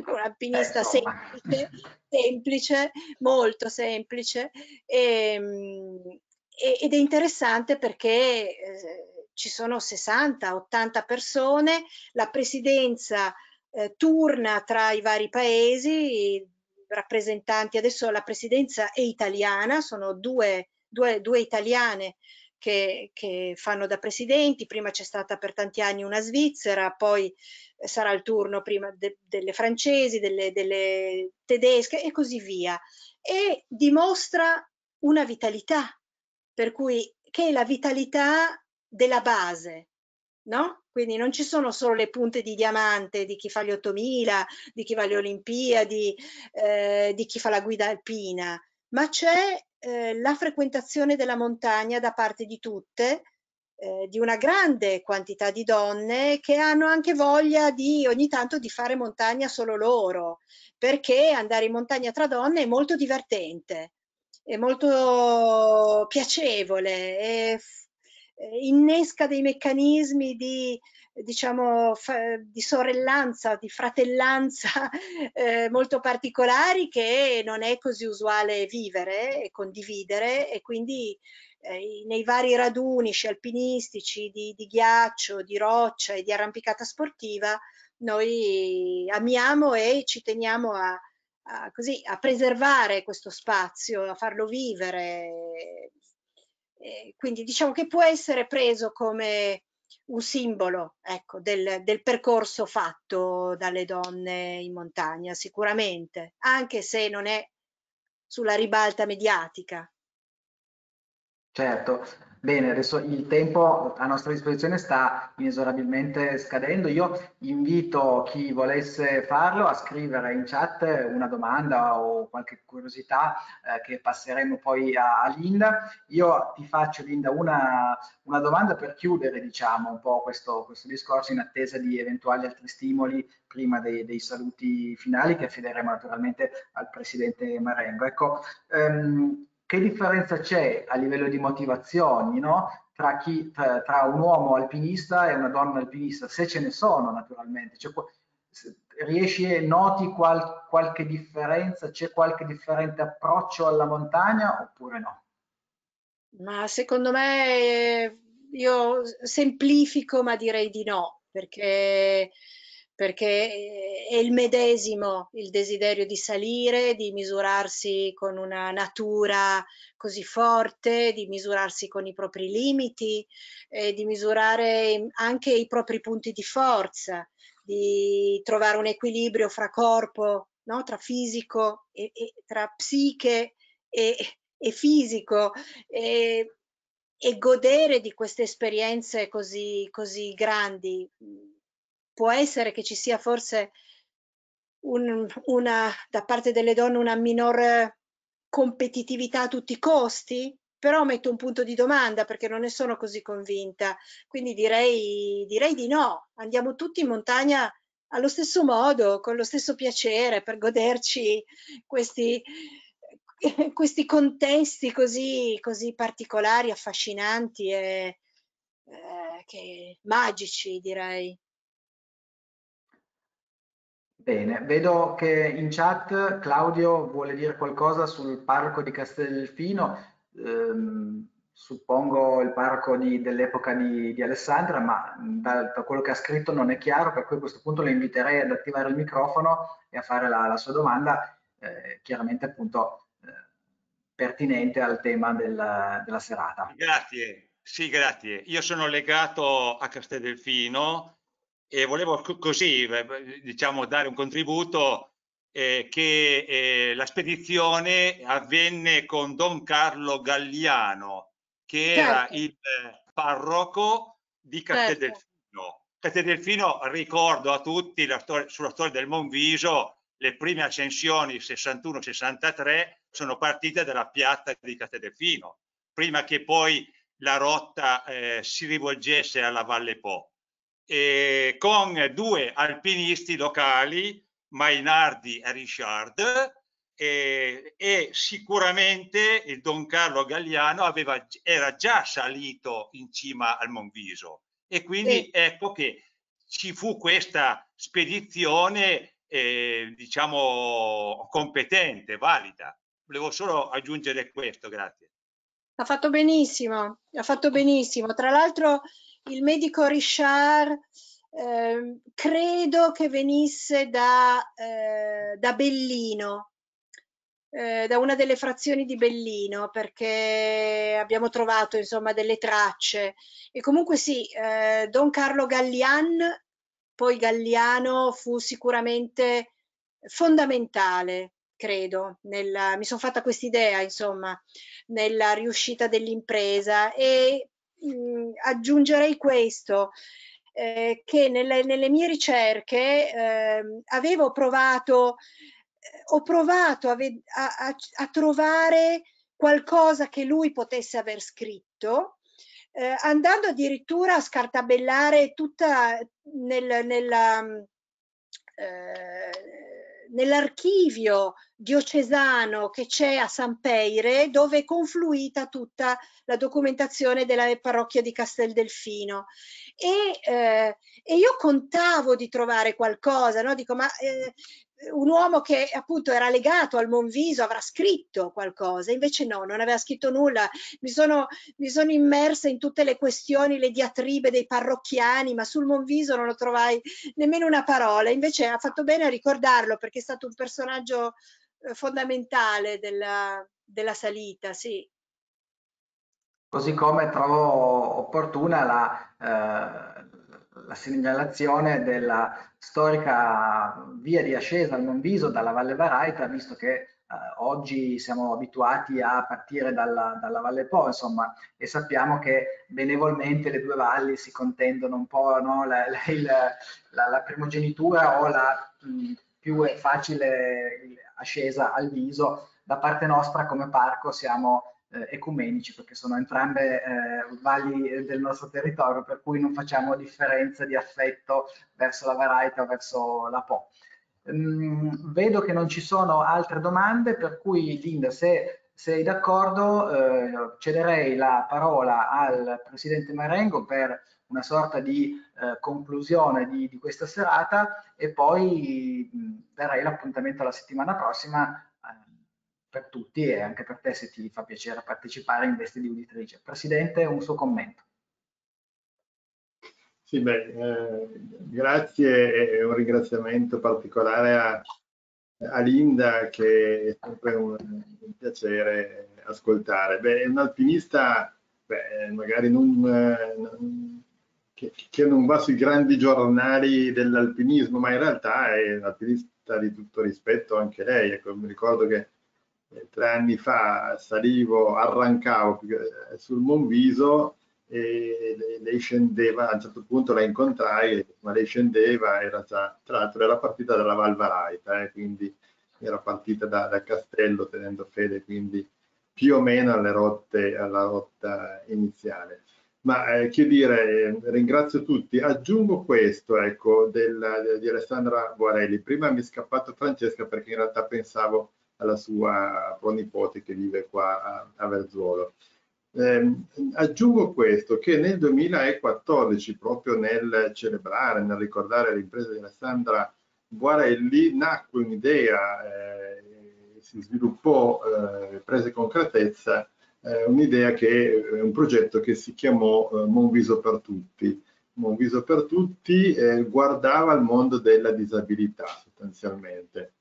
Speaker 4: un alpinista semplice, semplice, molto semplice, ehm, e, ed è interessante perché eh, ci sono 60-80 persone, la presidenza eh, turna tra i vari paesi, rappresentanti, adesso la presidenza è italiana, sono due, due, due italiane che, che, fanno da presidenti, prima c'è stata per tanti anni una svizzera, poi sarà il turno prima de, delle francesi, delle, delle tedesche e così via. E dimostra una vitalità, per cui che è la vitalità della base, no? Quindi non ci sono solo le punte di diamante di chi fa gli 8000, di chi fa le Olimpiadi, eh, di chi fa la guida alpina, ma c'è eh, la frequentazione della montagna da parte di tutte, eh, di una grande quantità di donne che hanno anche voglia di ogni tanto di fare montagna solo loro, perché andare in montagna tra donne è molto divertente, è molto piacevole, è innesca dei meccanismi di, diciamo, di sorellanza, di fratellanza eh, molto particolari che non è così usuale vivere e condividere e quindi eh, nei vari raduni alpinistici di, di ghiaccio, di roccia e di arrampicata sportiva noi amiamo e ci teniamo a, a, così, a preservare questo spazio, a farlo vivere eh, quindi diciamo che può essere preso come un simbolo ecco, del, del, percorso fatto dalle donne in montagna, sicuramente, anche se non è sulla ribalta mediatica.
Speaker 2: Certo, Bene, adesso il tempo a nostra disposizione sta inesorabilmente scadendo. Io invito chi volesse farlo a scrivere in chat una domanda o qualche curiosità eh, che passeremo poi a, a, Linda. Io ti faccio, Linda, una, una domanda per chiudere, diciamo, un po' questo, questo, discorso in attesa di eventuali altri stimoli prima dei, dei saluti finali che affideremo naturalmente al Presidente Marengo. Ecco, um, che differenza c'è a livello di motivazioni no? tra, chi, tra, tra, un uomo alpinista e una donna alpinista, se ce ne sono naturalmente. Cioè, riesci e noti qual, qualche differenza, c'è qualche differente approccio alla montagna oppure no?
Speaker 4: Ma secondo me io semplifico, ma direi di no, perché perché è il medesimo il desiderio di salire, di misurarsi con una natura così forte, di misurarsi con i propri limiti, eh, di misurare anche i propri punti di forza, di trovare un equilibrio fra corpo, no? tra fisico e, e tra psiche e, e fisico. E, e godere di queste esperienze così, così grandi può essere che ci sia forse un, una, da parte delle donne una minor competitività a tutti i costi, però metto un punto di domanda perché non ne sono così convinta. Quindi direi, direi di no, andiamo tutti in montagna allo stesso modo, con lo stesso piacere, per goderci questi, questi contesti così, così particolari, affascinanti e eh, magici, direi.
Speaker 2: Bene, vedo che in chat Claudio vuole dire qualcosa sul parco di Castelfino. Ehm, suppongo il parco dell'epoca di, di, Alessandra, ma da, da, quello che ha scritto non è chiaro, per cui a questo punto le inviterei ad attivare il microfono e a fare la, la sua domanda, eh, chiaramente appunto eh, pertinente al tema del, della serata.
Speaker 5: Grazie, sì grazie. Io sono legato a Casteldelfino e volevo così diciamo dare un contributo eh, che eh, la spedizione avvenne con Don Carlo Galliano che era certo. il parroco di Casteldelfino. Certo. Casteldelfino, ricordo a tutti la storia, sulla storia del Monviso, le prime ascensioni 61-63 sono partite dalla piazza di Casteldelfino, prima che poi la rotta eh, si rivolgesse alla Valle Po. E con due alpinisti locali, Mainardi e Richard, e, e, sicuramente il Don Carlo Galliano aveva, era già salito in cima al Monviso e quindi ecco che ci fu questa spedizione eh, diciamo competente, valida. Volevo solo aggiungere questo, grazie.
Speaker 4: Ha fatto benissimo, ha fatto benissimo. Tra l'altro il medico Richard eh, credo che venisse da, eh, da Bellino, eh, da una delle frazioni di Bellino perché abbiamo trovato insomma delle tracce. E comunque sì, eh, Don Carlo Gallian, poi Galliano fu sicuramente fondamentale credo, nella, mi sono fatta quest'idea, insomma, nella riuscita dell'impresa e mh, aggiungerei questo, eh, che nelle, nelle, mie ricerche eh, avevo provato ho provato a, a, a, trovare qualcosa che lui potesse aver scritto, eh, andando addirittura a scartabellare tutta nel, nella, eh, nell'archivio diocesano che c'è a San Peire, dove è confluita tutta la documentazione della parrocchia di Casteldelfino. E, eh, e io contavo di trovare qualcosa, no? dico, ma eh, un uomo che appunto era legato al Monviso avrà scritto qualcosa, invece no, non aveva scritto nulla. Mi sono, mi sono immersa in tutte le questioni, le diatribe dei parrocchiani, ma sul Monviso non lo trovai nemmeno una parola. Invece ha fatto bene a ricordarlo perché è stato un personaggio eh, fondamentale della, della salita, sì.
Speaker 2: Così come trovo opportuna la, eh, la segnalazione della storica via di ascesa al Monviso dalla Valle Varaita, visto che eh, oggi siamo abituati a partire dalla, dalla, Valle Po, insomma, e sappiamo che benevolmente le due valli si contendono un po' no, la, la, il, la, la, primogenitura o la mh, più facile ascesa al viso. Da parte nostra come parco siamo ecumenici perché sono entrambe eh, valli del nostro territorio per cui non facciamo differenza di affetto verso la Varaita o verso la Po. Mm, vedo che non ci sono altre domande per cui Linda se sei d'accordo eh, cederei la parola al Presidente Marengo per una sorta di eh, conclusione di, di, questa serata e poi mh, darei l'appuntamento la settimana prossima per tutti e anche per te se ti fa piacere partecipare in veste di uditrice. Presidente, un suo commento.
Speaker 3: Sì, beh, eh, grazie e un ringraziamento particolare a, a, Linda che è sempre un, un piacere ascoltare. Beh, è un alpinista beh, magari non, non, che, che, non va sui grandi giornali dell'alpinismo, ma in realtà è un alpinista di tutto rispetto anche lei. Ecco, mi ricordo che tre anni fa salivo, arrancavo eh, sul Monviso e lei scendeva, a un certo punto la incontrai, ma lei scendeva, era già, tra l'altro era partita dalla Valvaraita, eh, quindi era partita da, da, Castello tenendo fede, quindi più o meno alle rotte, alla rotta iniziale. Ma eh, che dire, ringrazio tutti. Aggiungo questo, ecco, del, di Alessandra Guarelli. Prima mi è scappato Francesca perché in realtà pensavo alla sua pronipote che vive qua a, a Verzuolo. Eh, aggiungo questo, che nel 2014, proprio nel celebrare, nel ricordare l'impresa di Alessandra Guarelli, nacque un'idea, eh, si sviluppò, eh, prese concretezza, eh, un'idea che è un progetto che si chiamò eh, Monviso per tutti. Monviso per tutti eh, guardava al mondo della disabilità sostanzialmente.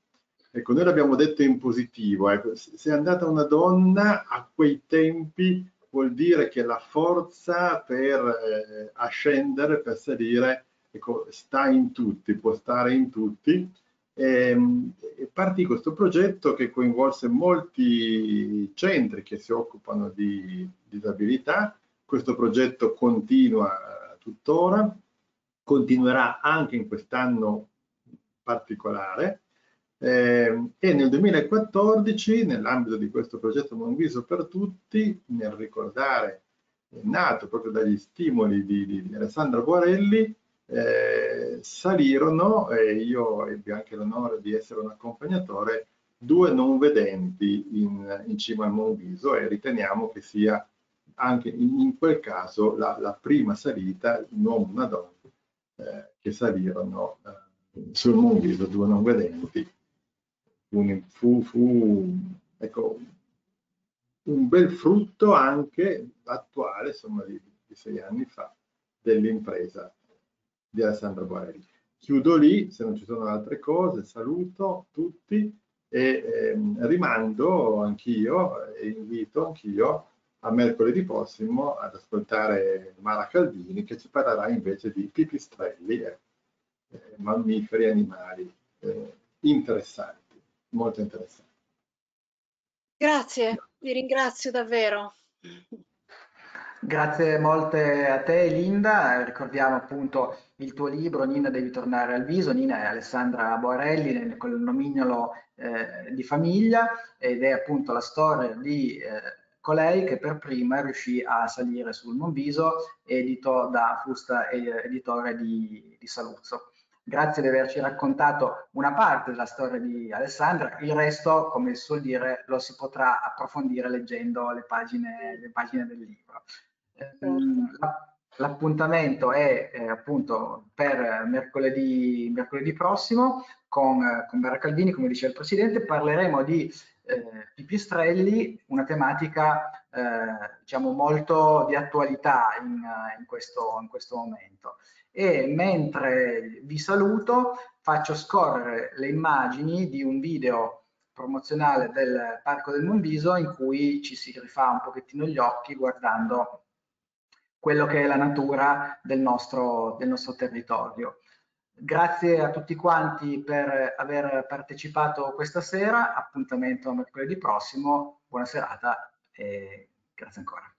Speaker 3: Ecco, noi l'abbiamo detto in positivo, ecco, se è andata una donna a quei tempi vuol dire che la forza per eh, ascendere, per salire, ecco, sta in tutti, può stare in tutti. E, e partì questo progetto che coinvolse molti centri che si occupano di disabilità. Questo progetto continua eh, tuttora, continuerà anche in quest'anno particolare eh, e nel 2014, nell'ambito di questo progetto Monviso per tutti, nel ricordare, è nato proprio dagli stimoli di, di Alessandro Guarelli, eh, salirono, e io ebbi anche l'onore di essere un accompagnatore, due non vedenti in, in cima al Monviso e riteniamo che sia anche in, in quel caso la, la, prima salita, un uomo e una donna, eh, che salirono eh, sul Monviso, due non vedenti un, fu, fu ecco, un bel frutto anche attuale, insomma, di, di sei anni fa, dell'impresa di Alessandro Guarelli. Chiudo lì, se non ci sono altre cose, saluto tutti e ehm, rimando anch'io e invito anch'io a mercoledì prossimo ad ascoltare Mara Calvini che ci parlerà invece di pipistrelli, eh, mammiferi animali eh, interessanti molto interessante.
Speaker 4: Grazie, vi ringrazio davvero.
Speaker 2: Grazie molte a te Linda, ricordiamo appunto il tuo libro Nina devi tornare al viso, Nina è Alessandra Borelli con il nomignolo eh, di famiglia ed è appunto la storia di eh, colei che per prima riuscì a salire sul Monviso edito da Fusta Editore di, di Saluzzo. Grazie di averci raccontato una parte della storia di Alessandra, il resto, come si suol dire, lo si potrà approfondire leggendo le pagine, le pagine del libro. Ehm, l'appuntamento è eh, appunto per mercoledì, mercoledì prossimo con, con Berra Calvini, come dice il Presidente, parleremo di eh, pipistrelli, una tematica eh, diciamo molto di attualità in, in, questo, in questo momento e mentre vi saluto faccio scorrere le immagini di un video promozionale del Parco del Monviso in cui ci si rifà un pochettino gli occhi guardando quello che è la natura del nostro, del nostro territorio. Grazie a tutti quanti per aver partecipato questa sera, appuntamento mercoledì prossimo, buona serata e grazie ancora.